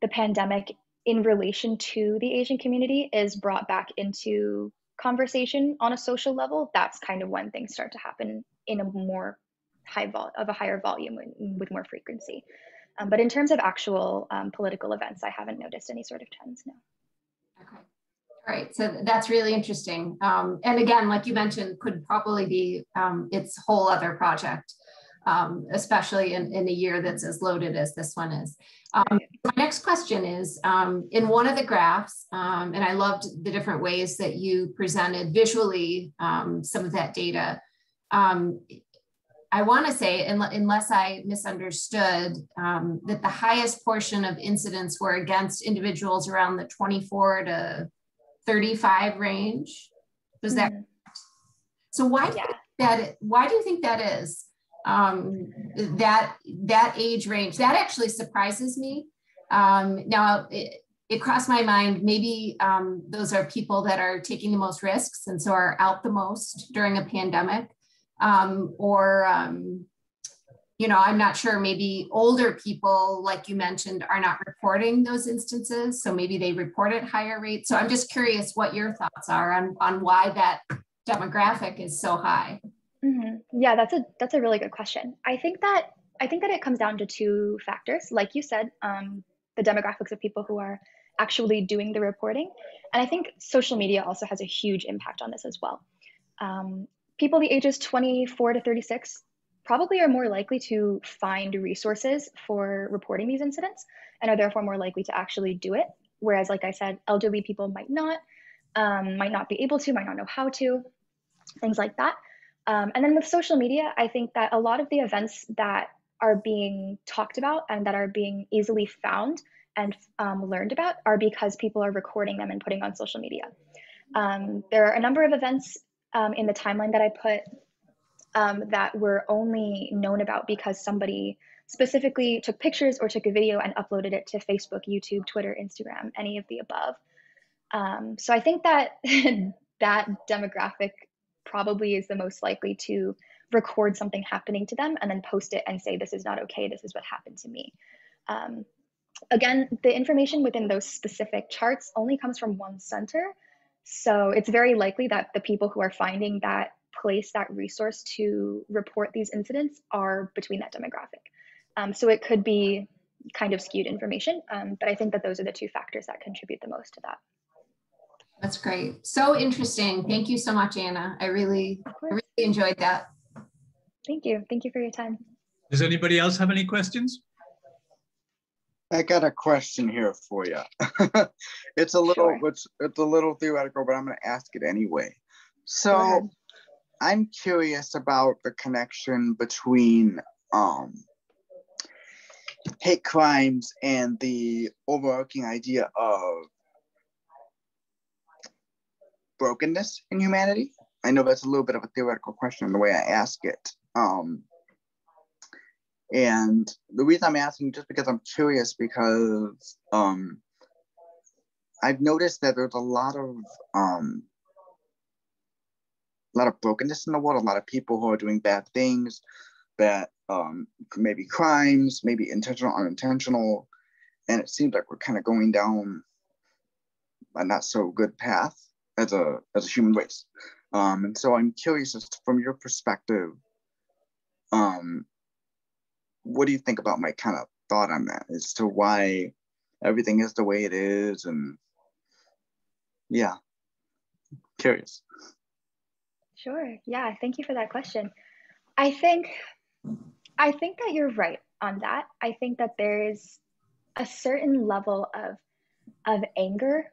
the pandemic in relation to the Asian community is brought back into conversation on a social level, that's kind of when things start to happen in a more high vol of a higher volume with more frequency. Um, but in terms of actual um, political events, I haven't noticed any sort of trends. No. Okay. All right. So that's really interesting. Um, and again, like you mentioned, could probably be um, its whole other project um, especially in, in a year that's as loaded as this one is. Um, my next question is, um, in one of the graphs, um, and I loved the different ways that you presented visually um, some of that data. Um, I want to say, unless I misunderstood, that the highest portion of incidents were against individuals around the 24 to 35 range. Was that? Mm -hmm. So why yeah. that? Why do you think that is? Um, that that age range that actually surprises me. Um, now it, it, crossed my mind maybe um, those are people that are taking the most risks and so are out the most during a pandemic. Um, or um, you know i'm not sure maybe older people like you mentioned are not reporting those instances so maybe they report at higher rates. So i'm just curious what your thoughts are on, on why that demographic is so high Mm-hmm. Yeah, that's a that's a really good question. I think that I think that it comes down to two factors, like you said, um, the demographics of people who are actually doing the reporting, and I think social media also has a huge impact on this as well. Um, people the ages 24 to 36 probably are more likely to find resources for reporting these incidents and are therefore more likely to actually do it. Whereas, like I said, elderly people might not, um, might not be able to, might not know how to. things like that. Um, and then with social media, I think that a lot of the events that are being talked about and that are being easily found and um, learned about are because people are recording them and putting on social media. Um, there are a number of events um, in the timeline that I put um, that were only known about because somebody specifically took pictures or took a video and uploaded it to Facebook, YouTube, Twitter, Instagram, any of the above. Um, so I think that [laughs] that demographic probably is the most likely to record something happening to them and then post it and say, this is not okay, this is what happened to me. Um, again, the information within those specific charts only comes from one center. So it's very likely that the people who are finding that place, that resource to report these incidents are between that demographic. Um, so it could be kind of skewed information, um, but I think that those are the two factors that contribute the most to that. That's great. So interesting. Thank you so much, Anna. I really, I really enjoyed that. Thank you. Thank you for your time. Does anybody else have any questions? I got a question here for you. [laughs] it's a little, sure. it's, it's a little theoretical, but I'm going to ask it anyway. So, I'm curious about the connection between um, hate crimes and the overarching idea of brokenness in humanity. I know that's a little bit of a theoretical question the way I ask it. Um, and the reason I'm asking just because I'm curious because um, I've noticed that there's a lot of um, a lot of brokenness in the world, a lot of people who are doing bad things, that um, maybe crimes, maybe intentional, unintentional, and it seems like we're kind of going down a not so good path as a as a human race. Um, and so I'm curious as from your perspective, um, what do you think about my kind of thought on that as to why everything is the way it is and yeah curious. Sure. Yeah thank you for that question. I think i think that you're right on that. I think that there is a certain level of of anger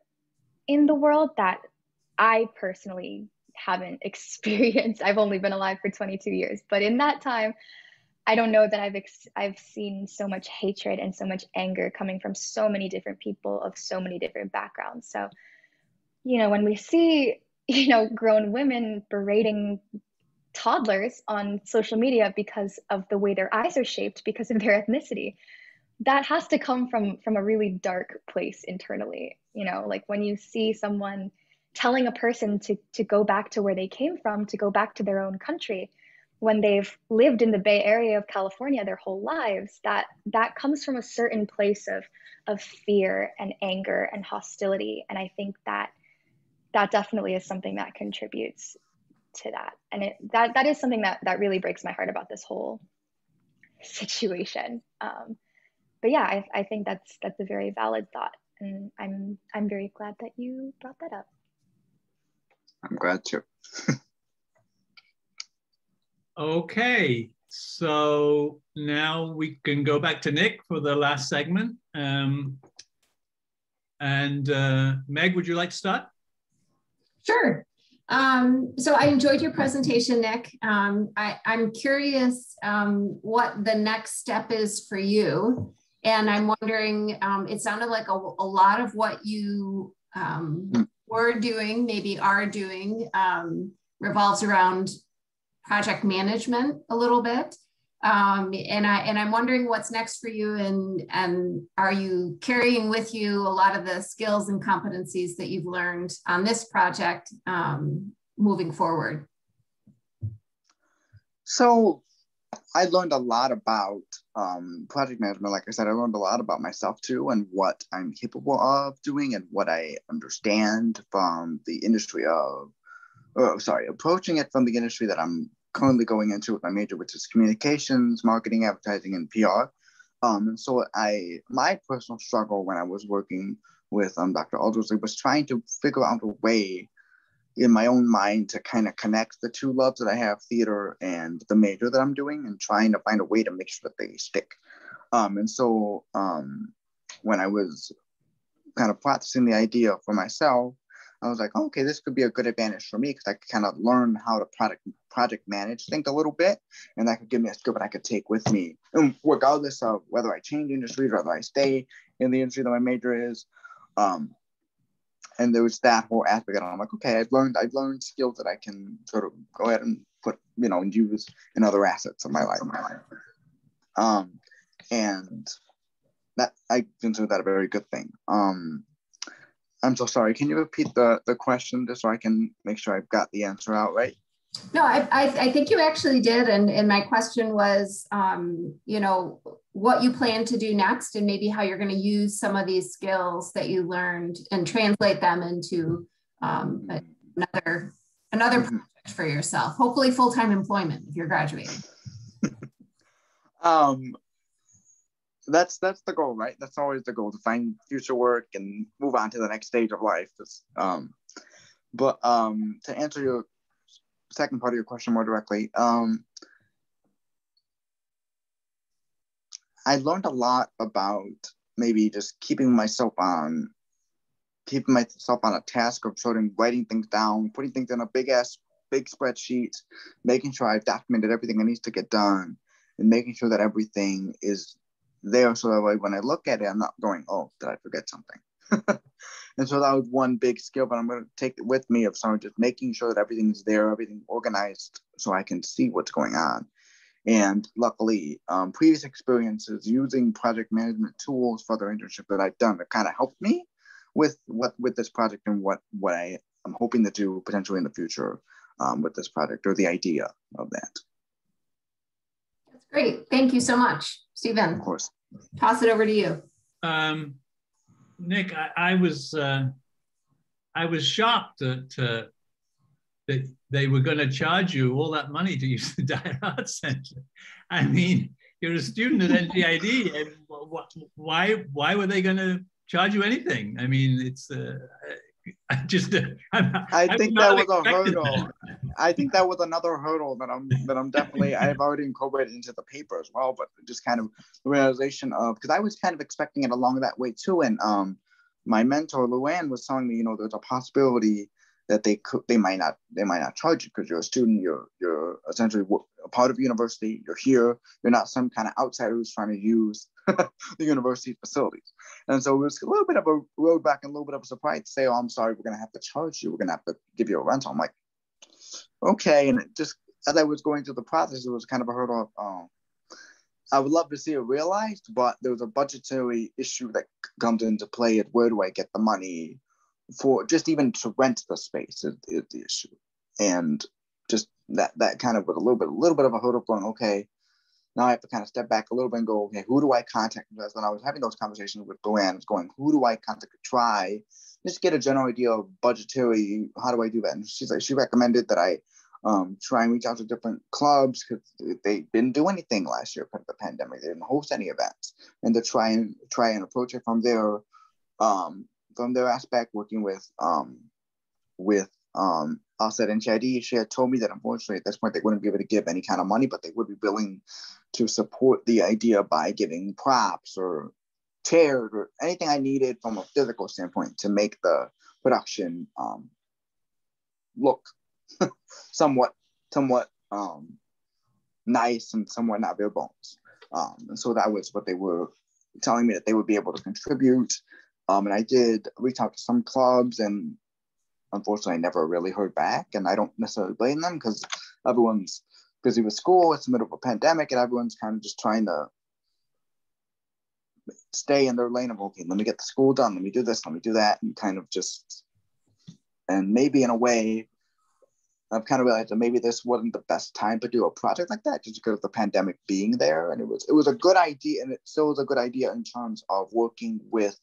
in the world that i personally haven't [laughs] experienced i've only been alive for 22 years but in that time I don't know that I've ex- I've seen so much hatred and so much anger coming from so many different people of so many different backgrounds. So, you know, when we see, [laughs] you know, grown women berating toddlers on social media because of the way their eyes are shaped because of their ethnicity, that has to come from from a really dark place internally. You know, like when you see someone telling a person to to go back to where they came from, to go back to their own country, when they've lived in the Bay Area of California their whole lives, that that comes from a certain place of of fear and anger and hostility. And I think that that definitely is something that contributes to that. And it that that is something that that really breaks my heart about this whole [laughs] situation. Um, but yeah, I, I think that's that's a very valid thought, and I'm I'm very glad that you brought that up. I'm glad to. Okay, so now we can go back to Nick for the last segment. Um, and uh, Meg, would you like to start? Sure. Um, so I enjoyed your presentation, Nick. Um, I, am curious um, what the next step is for you. And I'm wondering, um, it sounded like a, a, lot of what you um, were doing, maybe are doing, um, revolves around project management a little bit. Um, and I and I'm wondering what's next for you, and and are you carrying with you a lot of the skills and competencies that you've learned on this project um, moving forward? So, I learned a lot about um, project management. Like I said, I learned a lot about myself too, and what I'm capable of doing, and what I understand from the industry of oh, sorry, approaching it from the industry that I'm currently going into with my major, which is communications, marketing, advertising, and PR. Um, and so I, my personal struggle when I was working with um, Dr. Aldersley was trying to figure out a way in my own mind to kind of connect the two loves that I have, theater and the major that I'm doing, and trying to find a way to make sure that they stick. Um, and so um, when I was kind of practicing the idea for myself, I was like, okay, this could be a good advantage for me because I could kind of learn how to product project manage think a little bit, and that could give me a skill that I could take with me, and regardless of whether I change industries or whether I stay in the industry that my major is. Um, and there was that whole aspect, and I'm like, okay, I've learned I've learned skills that I can sort of go ahead and put, you know, and use in other assets of my life. Um, and that I consider that a very good thing. Um, I'm so sorry. Can you repeat the, the question just so I can make sure I've got the answer out right? No, I, I, I think you actually did. And, and my question was, um, you know, what you plan to do next and maybe how you're going to use some of these skills that you learned and translate them into um, another, another mm-hmm. project for yourself, hopefully full-time employment if you're graduating. [laughs] um, that's that's the goal, right? That's always the goal to find future work and move on to the next stage of life. Um, but um, to answer your second part of your question more directly, um, I learned a lot about maybe just keeping myself on keeping myself on a task of sort of writing things down, putting things in a big ass big spreadsheet, making sure I've documented everything that needs to get done, and making sure that everything is there so that way when I look at it, I'm not going, oh, did I forget something? [laughs] and so that was one big skill, but I'm going to take it with me of sort of just making sure that everything's there, everything organized so I can see what's going on. And luckily, um, previous experiences using project management tools for the internship that I've done have kind of helped me with what with this project and what what I am hoping to do potentially in the future um, with this project or the idea of that. That's great. Thank you so much. Stephen, of course. Toss it over to you. Um, Nick, I, I was uh, I was shocked to, to, that they were going to charge you all that money to use the [laughs] Dyer Arts Center. I mean, you're a student at NTID, and why why were they going to charge you anything? I mean, it's uh, I just I'm, I think that was a hurdle. That. I think that was another hurdle that I'm that I'm definitely I've already incorporated into the paper as well. But just kind of the realization of because I was kind of expecting it along that way too. And um, my mentor Luann was telling me, you know, there's a possibility that they could they might not they might not charge you because you're a student. You're you're essentially a part of university. You're here. You're not some kind of outsider who's trying to use [laughs] the university facilities. And so it was a little bit of a roadback and a little bit of a surprise to say, oh, I'm sorry, we're going to have to charge you. We're going to have to give you a rental. I'm like, okay. And it just as I was going through the process, it was kind of a hurdle. Of, um, I would love to see it realized, but there was a budgetary issue that comes into play at where do I get the money for just even to rent the space is, is the issue. And just that that kind of was a little bit a little bit of a hurdle going, okay, now I have to kind of step back a little bit and go, okay, who do I contact? Because when I was having those conversations with Joanne, I was going, who do I contact try just get a general idea of budgetary, how do I do that? And she's like, she recommended that I um, try and reach out to different clubs because they didn't do anything last year because of the pandemic. They didn't host any events, and to try and try and approach it from their um, from their aspect, working with um, with um, us at NTID. She had told me that unfortunately at this point they wouldn't be able to give any kind of money, but they would be willing to support the idea by giving props or chairs or anything I needed from a physical standpoint to make the production um, look [laughs] somewhat somewhat um, nice and somewhat not bare bones. Um, and so that was what they were telling me that they would be able to contribute. Um, and I did reach out to some clubs, and unfortunately, I never really heard back. And I don't necessarily blame them because everyone's busy with school. It's the middle of a pandemic, and everyone's kind of just trying to stay in their lane of okay, let me get the school done, let me do this, let me do that, and kind of just and maybe in a way I've kind of realized that maybe this wasn't the best time to do a project like that just because of the pandemic being there. And it was it was a good idea, and it still is a good idea in terms of working with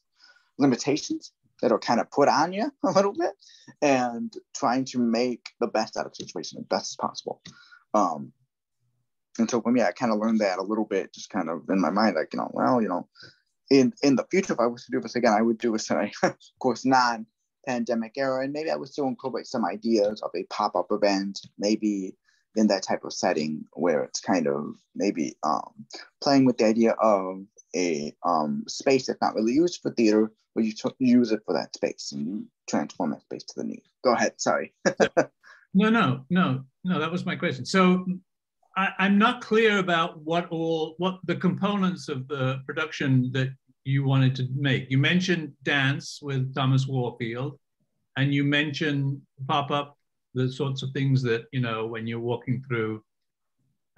limitations that are kind of put on you a little bit and trying to make the best out of the situation as best as possible. Um, and so for me, I kind of learned that a little bit, just kind of in my mind, like, you know, well, you know, in in the future, if I was to do this again, I would do it, [laughs] of course, non pandemic era. And maybe I would still incorporate some ideas of a pop up event, maybe in that type of setting where it's kind of maybe um, playing with the idea of a um, space that's not really used for theater, but you use it for that space and you transform that space to the need. Go ahead. Sorry. [laughs] no, no, no, no. That was my question. So I, I'm not clear about what all what the components of the production that you wanted to make. You mentioned dance with Thomas Warfield, and you mentioned pop up the sorts of things that you know when you're walking through.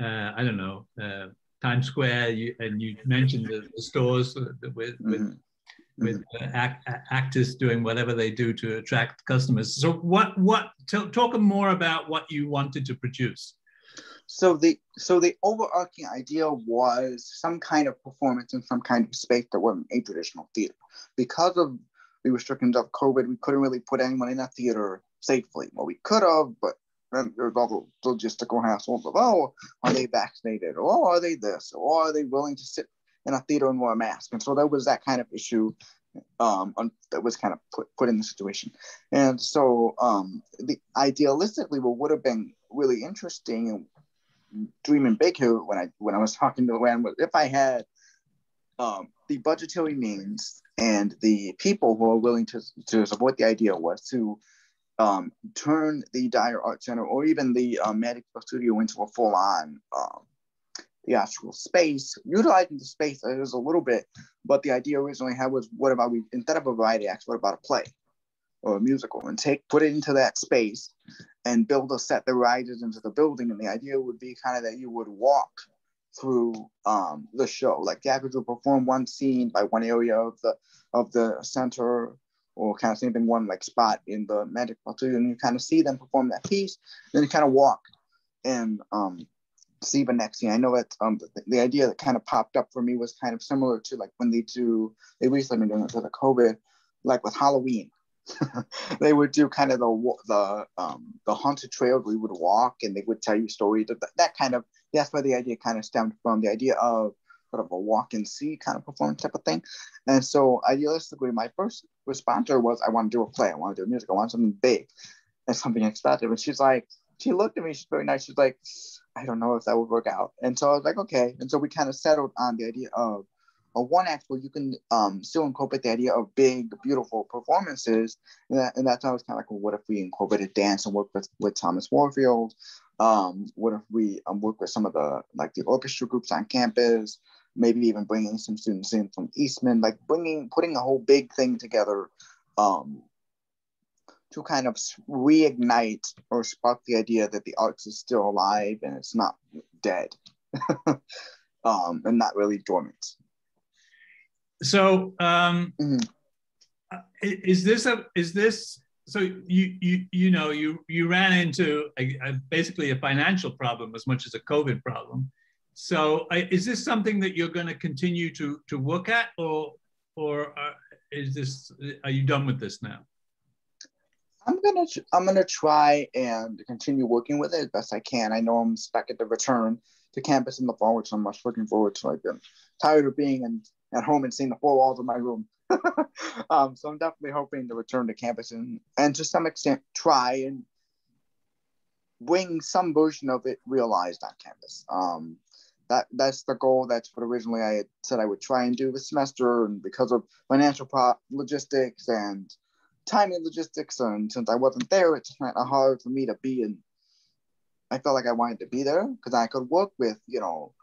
Uh, I don't know uh, Times Square, you, and you mentioned the, the stores with with mm-hmm with uh, act, actors doing whatever they do to attract customers. So what what talk more about what you wanted to produce. So the so the overarching idea was some kind of performance in some kind of space that wasn't a traditional theater. Because of the restrictions of COVID, we couldn't really put anyone in a theater safely. Well, we could have, but then there's all the logistical hassles of oh, are they vaccinated? Or oh, are they this? Or are they willing to sit in a theater and wore a mask. And so there was that kind of issue um, that was kind of put, put in the situation. And so um, the idealistically, what would have been really interesting and dreaming big here when I when I was talking to Luann was if I had um, the budgetary means and the people who are willing to, to support the idea was to um, turn the Dyer Art Center or even the uh, Magic Studio into a full-on um, the actual space, utilizing the space is a little bit, but the idea originally had was what about we instead of a variety act, what about a play or a musical and take put it into that space and build a set that rises into the building. And the idea would be kind of that you would walk through um, the show. Like the actors would perform one scene by one area of the of the center or kind of same thing one like spot in the magic studio and you kind of see them perform that piece then you kind of walk and um, next scene. I know that um, the, the, idea that kind of popped up for me was kind of similar to like when they do, they recently been doing it for the COVID, like with Halloween. [laughs] they would do kind of the the um, the haunted trail we would walk and they would tell you stories that, that kind of that's where the idea kind of stemmed from the idea of sort of a walk and see kind of performance type of thing and so idealistically my first response was I want to do a play I want to do music I want something big and something expensive and she's like she looked at me she's very nice she's like I don't know if that would work out. And so I was like, okay. And so we kind of settled on the idea of a one act where you can um, still incorporate the idea of big, beautiful performances. And, that, and that's why I was kind of like, well, what if we incorporated dance and work with, with Thomas Warfield? Um, what if we um, work with some of the like the orchestra groups on campus? Maybe even bringing some students in from Eastman, like bringing putting a whole big thing together um, to kind of reignite or spark the idea that the arts is still alive and it's not dead [laughs] um, and not really dormant. So, um, mm-hmm. is this a is this so you you you know you you ran into a, a, basically a financial problem as much as a COVID problem. So, is this something that you're going to continue to to work at, or or uh, is this are you done with this now? I'm gonna I'm gonna try and continue working with it as best I can. I know I'm expected to return to campus in the fall, which I'm much looking forward to. I've been tired of being in, at home and seeing the four walls of my room. [laughs] um, so I'm definitely hoping to return to campus and and to some extent try and bring some version of it realized on campus. Um, that that's the goal. That's what originally I had said I would try and do this semester, and because of financial pro- logistics and timing logistics, and since I wasn't there, it's kind of hard for me to be in. I felt like I wanted to be there because I could work with, you know,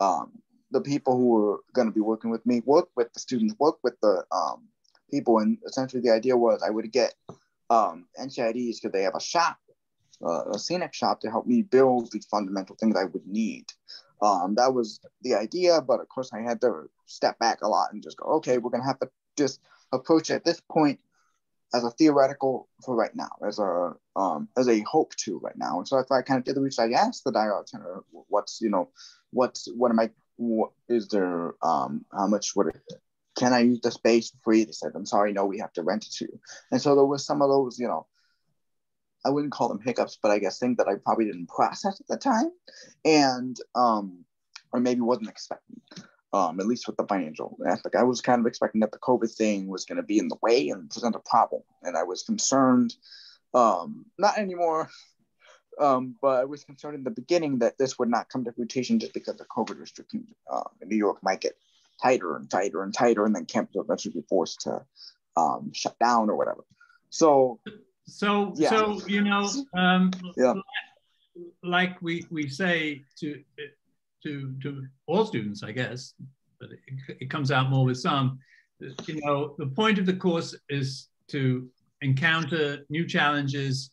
um, the people who were going to be working with me, work with the students, work with the um, people, and essentially the idea was I would get um, NTID's because they have a shop, uh, a scenic shop to help me build these fundamental things I would need. Um, that was the idea, but of course I had to step back a lot and just go, okay, we're gonna have to just approach at this point as a theoretical for right now, as a um, as a hope to right now. And so I kind of did the research, I asked the dialogue center, what's you know, what's what am I? What is there? Um, how much would it? Can I use the space for free? They said, I'm sorry, no, we have to rent it to you. And so there was some of those, you know, I wouldn't call them hiccups, but I guess things that I probably didn't process at the time, and um, or maybe wasn't expecting um, at least with the financial aspect. I was kind of expecting that the COVID thing was going to be in the way and present a problem. And I was concerned, um, not anymore, [laughs] um, but I was concerned in the beginning that this would not come to fruition just because the COVID restrictions uh, in New York might get tighter and tighter and tighter, and then camps will eventually be forced to um, shut down or whatever. So, so, yeah. so you know, um, yeah. like we we say to to to all students, I guess, but it, it comes out more with some. You know, the point of the course is to encounter new challenges,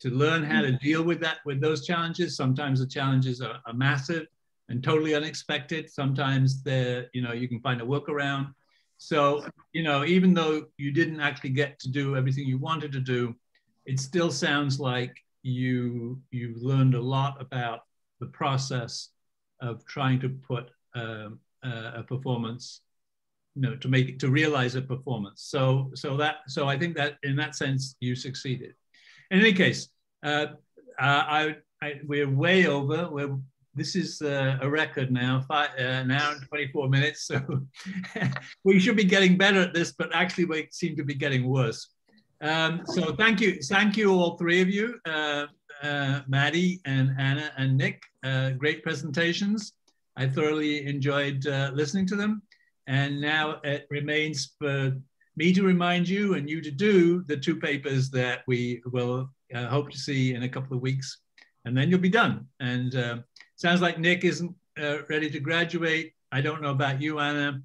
to learn how to mm. deal with that with those challenges. Sometimes the challenges are, are massive and totally unexpected. Sometimes they're, you know, you can find a workaround. So, you know, even though you didn't actually get to do everything you wanted to do, it still sounds like you you've learned a lot about the process of trying to put um, uh, a performance, you know, to make to realize a performance. So so that so I think that in that sense you succeeded. In any case, uh, uh I, I we're way over. We're this is uh, a record now, five, uh, an hour and 24 minutes. So [laughs] we should be getting better at this, but actually we seem to be getting worse. Um, so thank you, thank you all three of you, uh, uh, Maddie and Anna and Nick. Uh, great presentations. I thoroughly enjoyed uh, listening to them. And now it remains for me to remind you and you to do the two papers that we will uh, hope to see in a couple of weeks. And then you'll be done. And uh, sounds like Nick isn't ready to graduate. I don't know about you, Anna.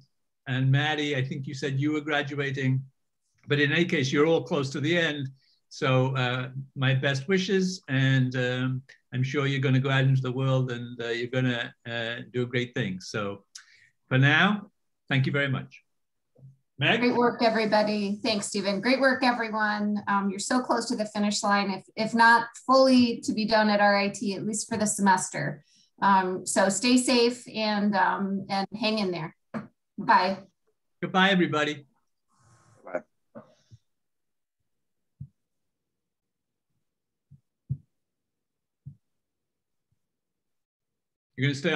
And Maddie, I think you said you were graduating. But in any case, you're all close to the end. So uh, my best wishes, and um, I'm sure you're going to go out into the world and uh, you're going to uh, do great things. So for now, thank you very much. Meg? Great work, everybody. Thanks, Stephen. Great work, everyone. Um, you're so close to the finish line, if, if not fully to be done at RIT, at least for the semester. Um, so stay safe and, um, and hang in there. Bye. Goodbye, everybody. You're going to stay